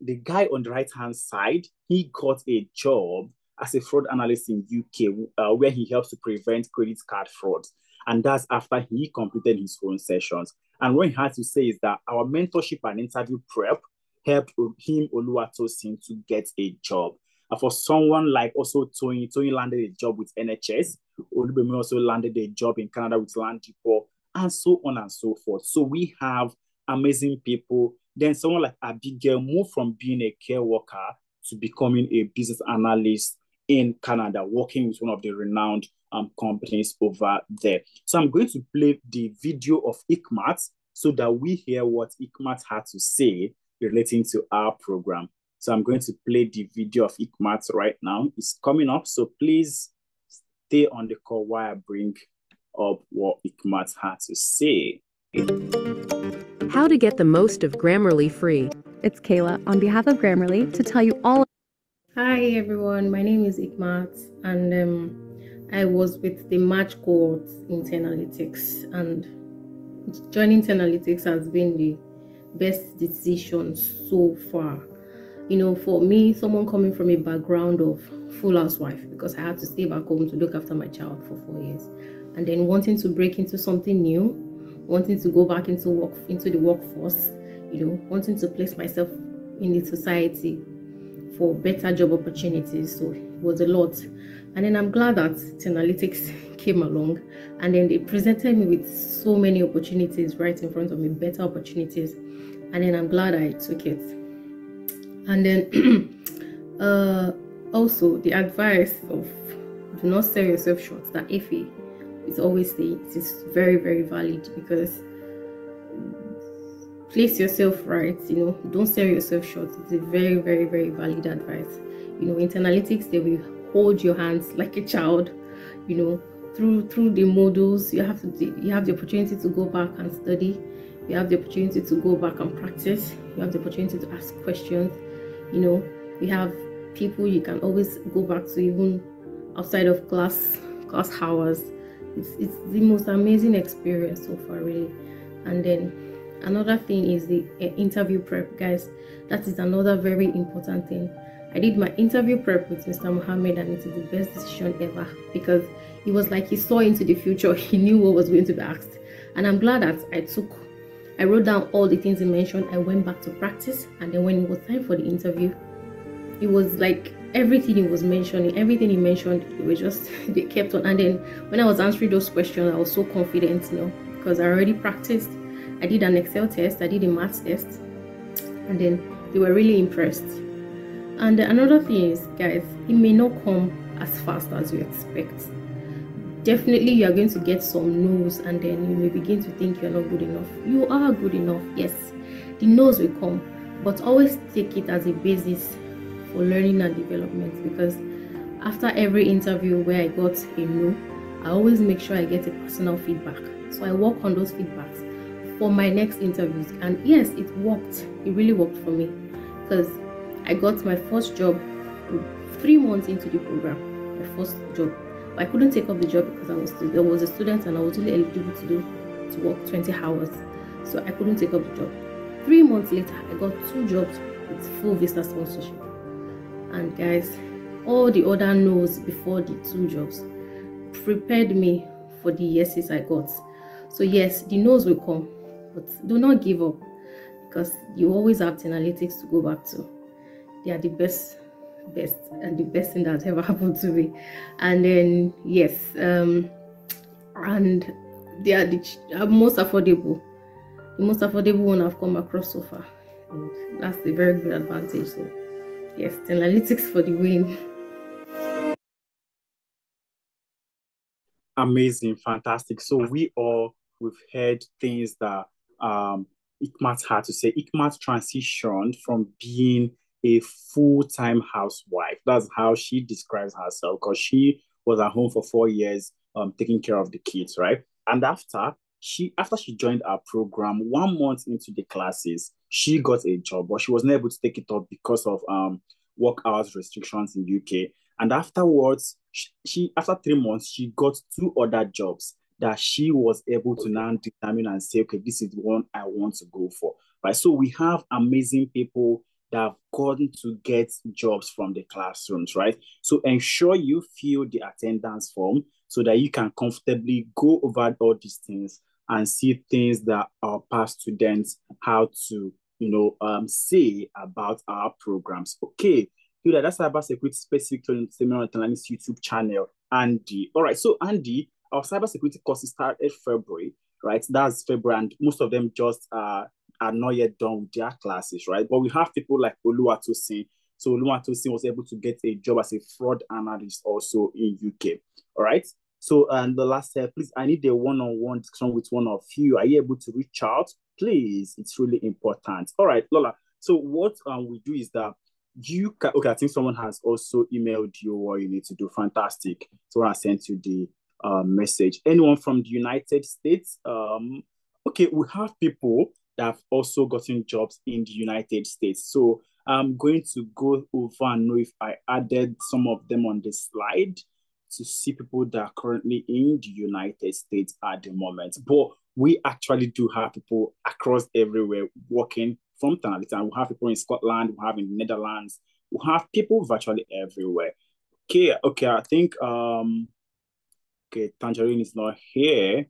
the guy on the right hand side, he got a job as a fraud analyst in UK, uh, where he helps to prevent credit card fraud. And that's after he completed his own sessions. And what he had to say is that our mentorship and interview prep helped him, Oluwatosin, to get a job. And for someone like also Tony, Tony landed a job with NHS, Olubemi also landed a job in Canada with Land Depot, and so on and so forth. So we have amazing people. Then someone like Abigail moved from being a care worker to becoming a business analyst in Canada, working with one of the renowned um, companies over there. So I'm going to play the video of Ikmat so that we hear what Ikmat had to say relating to our program. So I'm going to play the video of Ikmat right now. It's coming up, so please stay on the call while I bring up what Ikmat had to say. How to get the most of Grammarly free. It's Kayla on behalf of Grammarly to tell you all. Hi everyone, my name is Ikmat and um, I was with the March cohort in 10Alytics and joining 10Alytics has been the best decision so far. You know, for me, someone coming from a background of full housewife because I had to stay back home to look after my child for four years, and then wanting to break into something new, wanting to go back into work into the workforce, you know, wanting to place myself in the society for better job opportunities. So it was a lot. And then I'm glad that 10Alytics came along and then they presented me with so many opportunities right in front of me, better opportunities. And then I'm glad I took it. And then uh, also the advice of do not sell yourself short, that if is always saying it is very, very valid because place yourself right you know don't sell yourself short it's a very very very valid advice you know in 10Alytics they will hold your hands like a child you know through through the modules you have to you have the opportunity to go back and study. You have the opportunity to go back and practice. You have the opportunity to ask questions. You know you have people you can always go back to even outside of class class hours. It's, it's the most amazing experience so far really. And then another thing is the uh, interview prep. Guys that is another very important thing i did my interview prep with mr mohammed and it is the best decision ever because it was like he saw into the future. He knew what was going to be asked. And i'm glad that i took i wrote down all the things he mentioned. I went back to practice and then when it was time for the interview it was like everything he was mentioning everything he mentioned it was just they kept on. And then when i was answering those questions i was so confident you know because i already practiced. I did an Excel test, I did a math test, and then they were really impressed. And another thing is, guys, it may not come as fast as you expect. Definitely, you are going to get some no's, and then you may begin to think you're not good enough. You are good enough, yes. The no's will come, but always take it as a basis for learning and development because after every interview where I got a no, I always make sure I get a personal feedback. So I work on those feedbacks for my next interviews. And yes, it worked. It really worked for me because I got my first job three months into the program. My first job. But I couldn't take up the job because I was I was a student and I was only eligible to do to work 20 hours. So I couldn't take up the job. Three months later, I got two jobs with full visa sponsorship. And guys, all the other no's before the two jobs prepared me for the yeses I got. So yes, the no's will come, but do not give up because you always have 10Alytics to go back to. They are the best, best, and the best thing that ever happened to me. And then yes, um, and they are the uh, most affordable, the most affordable one I've come across so far. And that's a very good advantage. So yes, 10Alytics for the win. Amazing, fantastic. So we all we've heard things that um, Ikmat had to say. Ikmat transitioned from being a full-time housewife. That's how she describes herself because she was at home for four years um, taking care of the kids, right? And after she after she joined our program, one month into the classes, she got a job, but she wasn't able to take it up because of um, work hours restrictions in UK. And afterwards, she, she after three months, she got two other jobs that she was able to now determine and say, okay, this is the one I want to go for. Right. So we have amazing people that have gotten to get jobs from the classrooms, right? So ensure you fill the attendance form so that you can comfortably go over all these things and see things that our past students how to you know um, say about our programs. Okay, Hilda, that's cybersecurity specific to Seminar Internationalist YouTube channel. Andy. All right. So, Andy, our cybersecurity courses started February, right? That's February, and most of them just uh, are not yet done with their classes, right? But we have people like Oluwatosin. So Oluwatosin was able to get a job as a fraud analyst also in UK. All right. So, and the last step, please, I need a one-on-one discussion with one of you. Are you able to reach out? Please, it's really important. All right, Lola. So what um, we do is that you can, okay, I think someone has also emailed you what you need to do. Fantastic. So I sent you the uh, message. Anyone from the United States? Um, okay, we have people that have also gotten jobs in the United States. So I'm going to go over and know if I added some of them on the slide to see people that are currently in the United States at the moment. But we actually do have people across everywhere working from Tanalitan. We have people in Scotland, we have in the Netherlands, we have people virtually everywhere. Okay, okay, I think um okay, Tangerine is not here.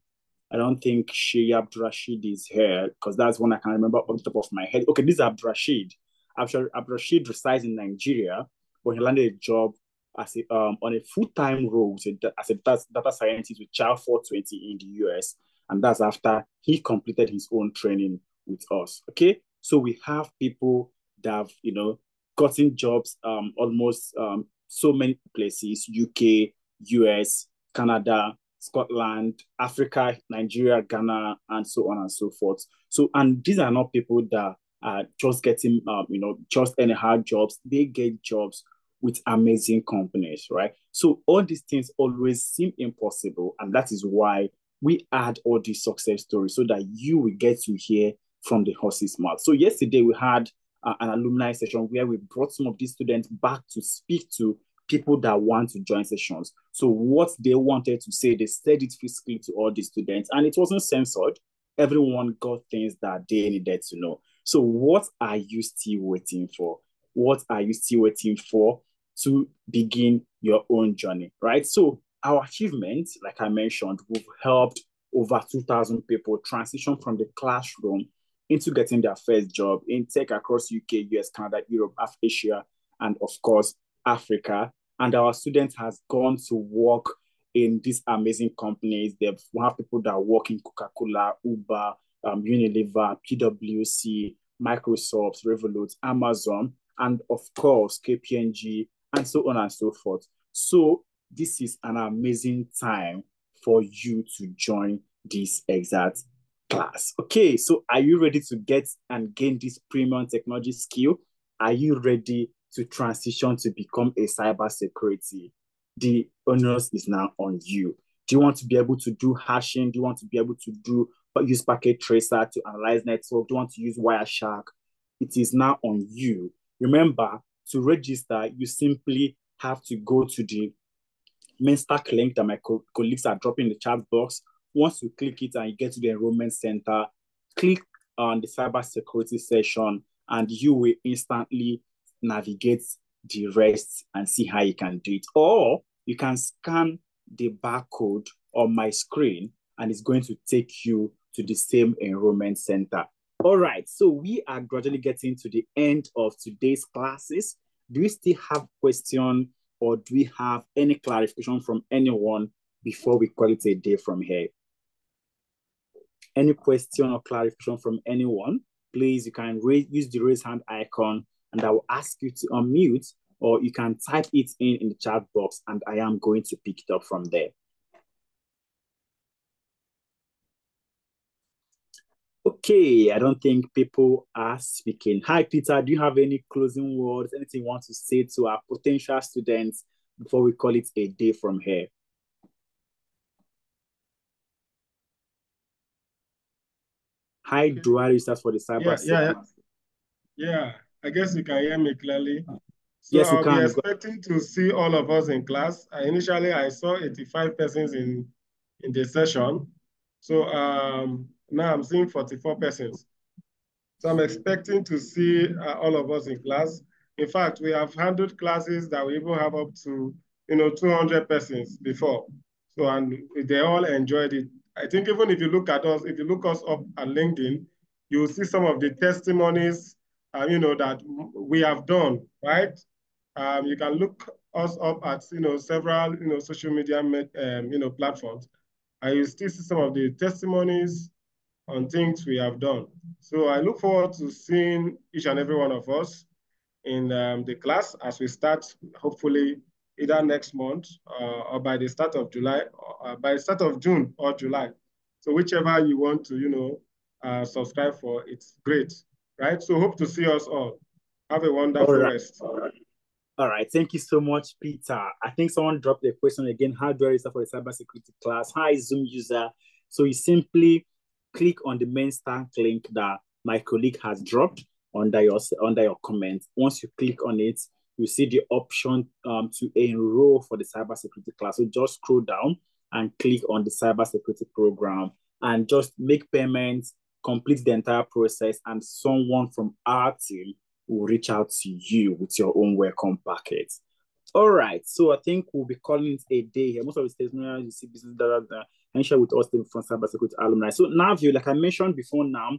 I don't think Shea Abdurrashid is here because that's one I can remember on the top of my head. Okay, this is Abdurrashid. Abdurrashid resides in Nigeria, but he landed a job as a, um, on a full-time role as a data, data scientist with Child 420 in the US. And that's after he completed his own training with us. Okay. So we have people that have, you know, gotten jobs um, almost um, so many places, UK, US, Canada, Scotland, Africa, Nigeria, Ghana, and so on and so forth. So, and these are not people that are just getting, um, you know, just anyhow jobs. They get jobs with amazing companies, right? So all these things always seem impossible. And that is why we add all these success stories so that you will get to hear from the horse's mouth. So yesterday we had uh, an alumni session where we brought some of these students back to speak to people that want to join sessions. So what they wanted to say, they said it physically to all the students and it wasn't censored. Everyone got things that they needed to know. So what are you still waiting for? What are you still waiting for? to begin your own journey, right? So our achievements, like I mentioned, we've helped over 2,000 people transition from the classroom into getting their first job in tech across UK, US, Canada, Europe, Asia, and of course, Africa. And our students has gone to work in these amazing companies. They have people that work in Coca-Cola, Uber, um, Unilever, PwC, Microsoft, Revolut, Amazon, and of course, KPMG, and so on and so forth. So this is an amazing time for you to join this exact class. Okay, so are you ready to get and gain this premium technology skill? Are you ready to transition to become a cyber security? The onus is now on you. Do you want to be able to do hashing? Do you want to be able to do use packet tracer to analyze network? Do you want to use Wireshark? It is now on you. Remember, to register, you simply have to go to the Mainstack link that my co colleagues are dropping in the chat box. Once you click it and you get to the enrollment center, click on the cyber security session and you will instantly navigate the rest and see how you can do it. Or you can scan the barcode on my screen and it's going to take you to the same enrollment center. All right, so we are gradually getting to the end of today's classes. Do we still have question or do we have any clarification from anyone before we call it a day from here? Any question or clarification from anyone? Please, you can raise, use the raise hand icon and I will ask you to unmute or you can type it in in the chat box and I am going to pick it up from there. Okay, I don't think people are speaking. Hi, Peter. Do you have any closing words, anything you want to say to our potential students before we call it a day from here? Hi, dual research for the cyber yeah, yeah, yeah. I guess you can hear me clearly. So yes, you I'll can. be expecting to see all of us in class. I, initially, I saw 85 persons in, in the session. So um, now I'm seeing 44 persons. So I'm expecting to see uh, all of us in class. In fact, we have handled classes that we even have up to, you know, 200 persons before. So, and they all enjoyed it. I think even if you look at us, if you look us up at LinkedIn, you'll see some of the testimonies, uh, you know, that we have done, right? Um, you can look us up at you know several you know social media um, you know platforms, and you still see some of the testimonies on things we have done. So I look forward to seeing each and every one of us in um, the class as we start, hopefully either next month uh, or by the start of July, or uh, by the start of June or July. So whichever you want to, you know, uh, subscribe for, it's great, right? So hope to see us all. Have a wonderful right. rest. All right, thank you so much, Peter. I think someone dropped the question again. How do I register for the cybersecurity class? Hi, Zoom user. So you simply click on the Mainstack link that my colleague has dropped under your under your comment. Once you click on it, you see the option um, to enroll for the cybersecurity class. So just scroll down and click on the cybersecurity program and just make payments, complete the entire process, and someone from our team will reach out to you with your own welcome packet. All right, so I think we'll be calling it a day here. Most of the statements you see business that and share with us from cybersecurity alumni. So now, view like I mentioned before, now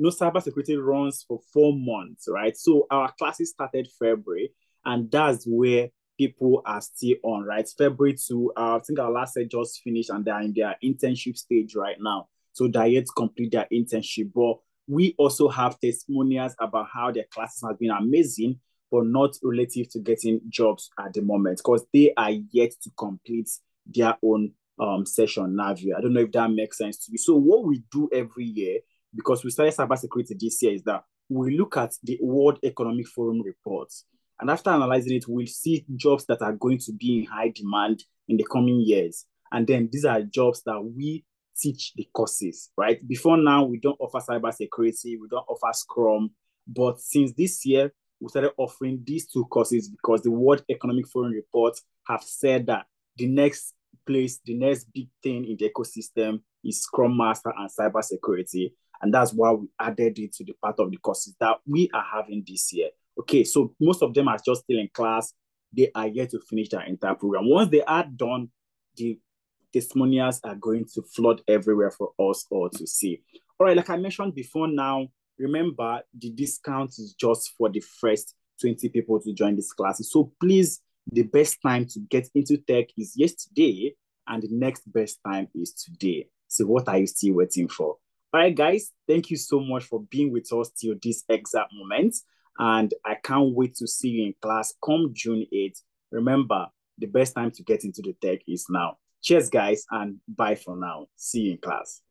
you know, cybersecurity runs for four months, right? So our classes started February, and that's where people are still on, right? February to uh, I think our last set just finished, and they're in their internship stage right now. So yet complete their internship, but we also have testimonials about how their classes have been amazing, but not relative to getting jobs at the moment because they are yet to complete their own um, session Navia. I don't know if that makes sense to you. So what we do every year, because we started cybersecurity this year, is that we look at the World Economic Forum reports. And after analyzing it, we'll see jobs that are going to be in high demand in the coming years. And then these are jobs that we teach the courses, right? Before now, we don't offer cybersecurity, we don't offer Scrum. But since this year, we started offering these two courses because the World Economic Forum reports have said that the next place, the next big thing in the ecosystem is Scrum Master and cybersecurity. And that's why we added it to the part of the courses that we are having this year. Okay, so most of them are just still in class. They are yet to finish their entire program. Once they are done, the testimonials are going to flood everywhere for us all to see. All right, like I mentioned before now, remember the discount is just for the first 20 people to join this class. So please, the best time to get into tech is yesterday, and the next best time is today. So what are you still waiting for? All right, guys, thank you so much for being with us till this exact moment. And I can't wait to see you in class come June 8th. Remember, the best time to get into the tech is now. Cheers, guys, and bye for now. See you in class.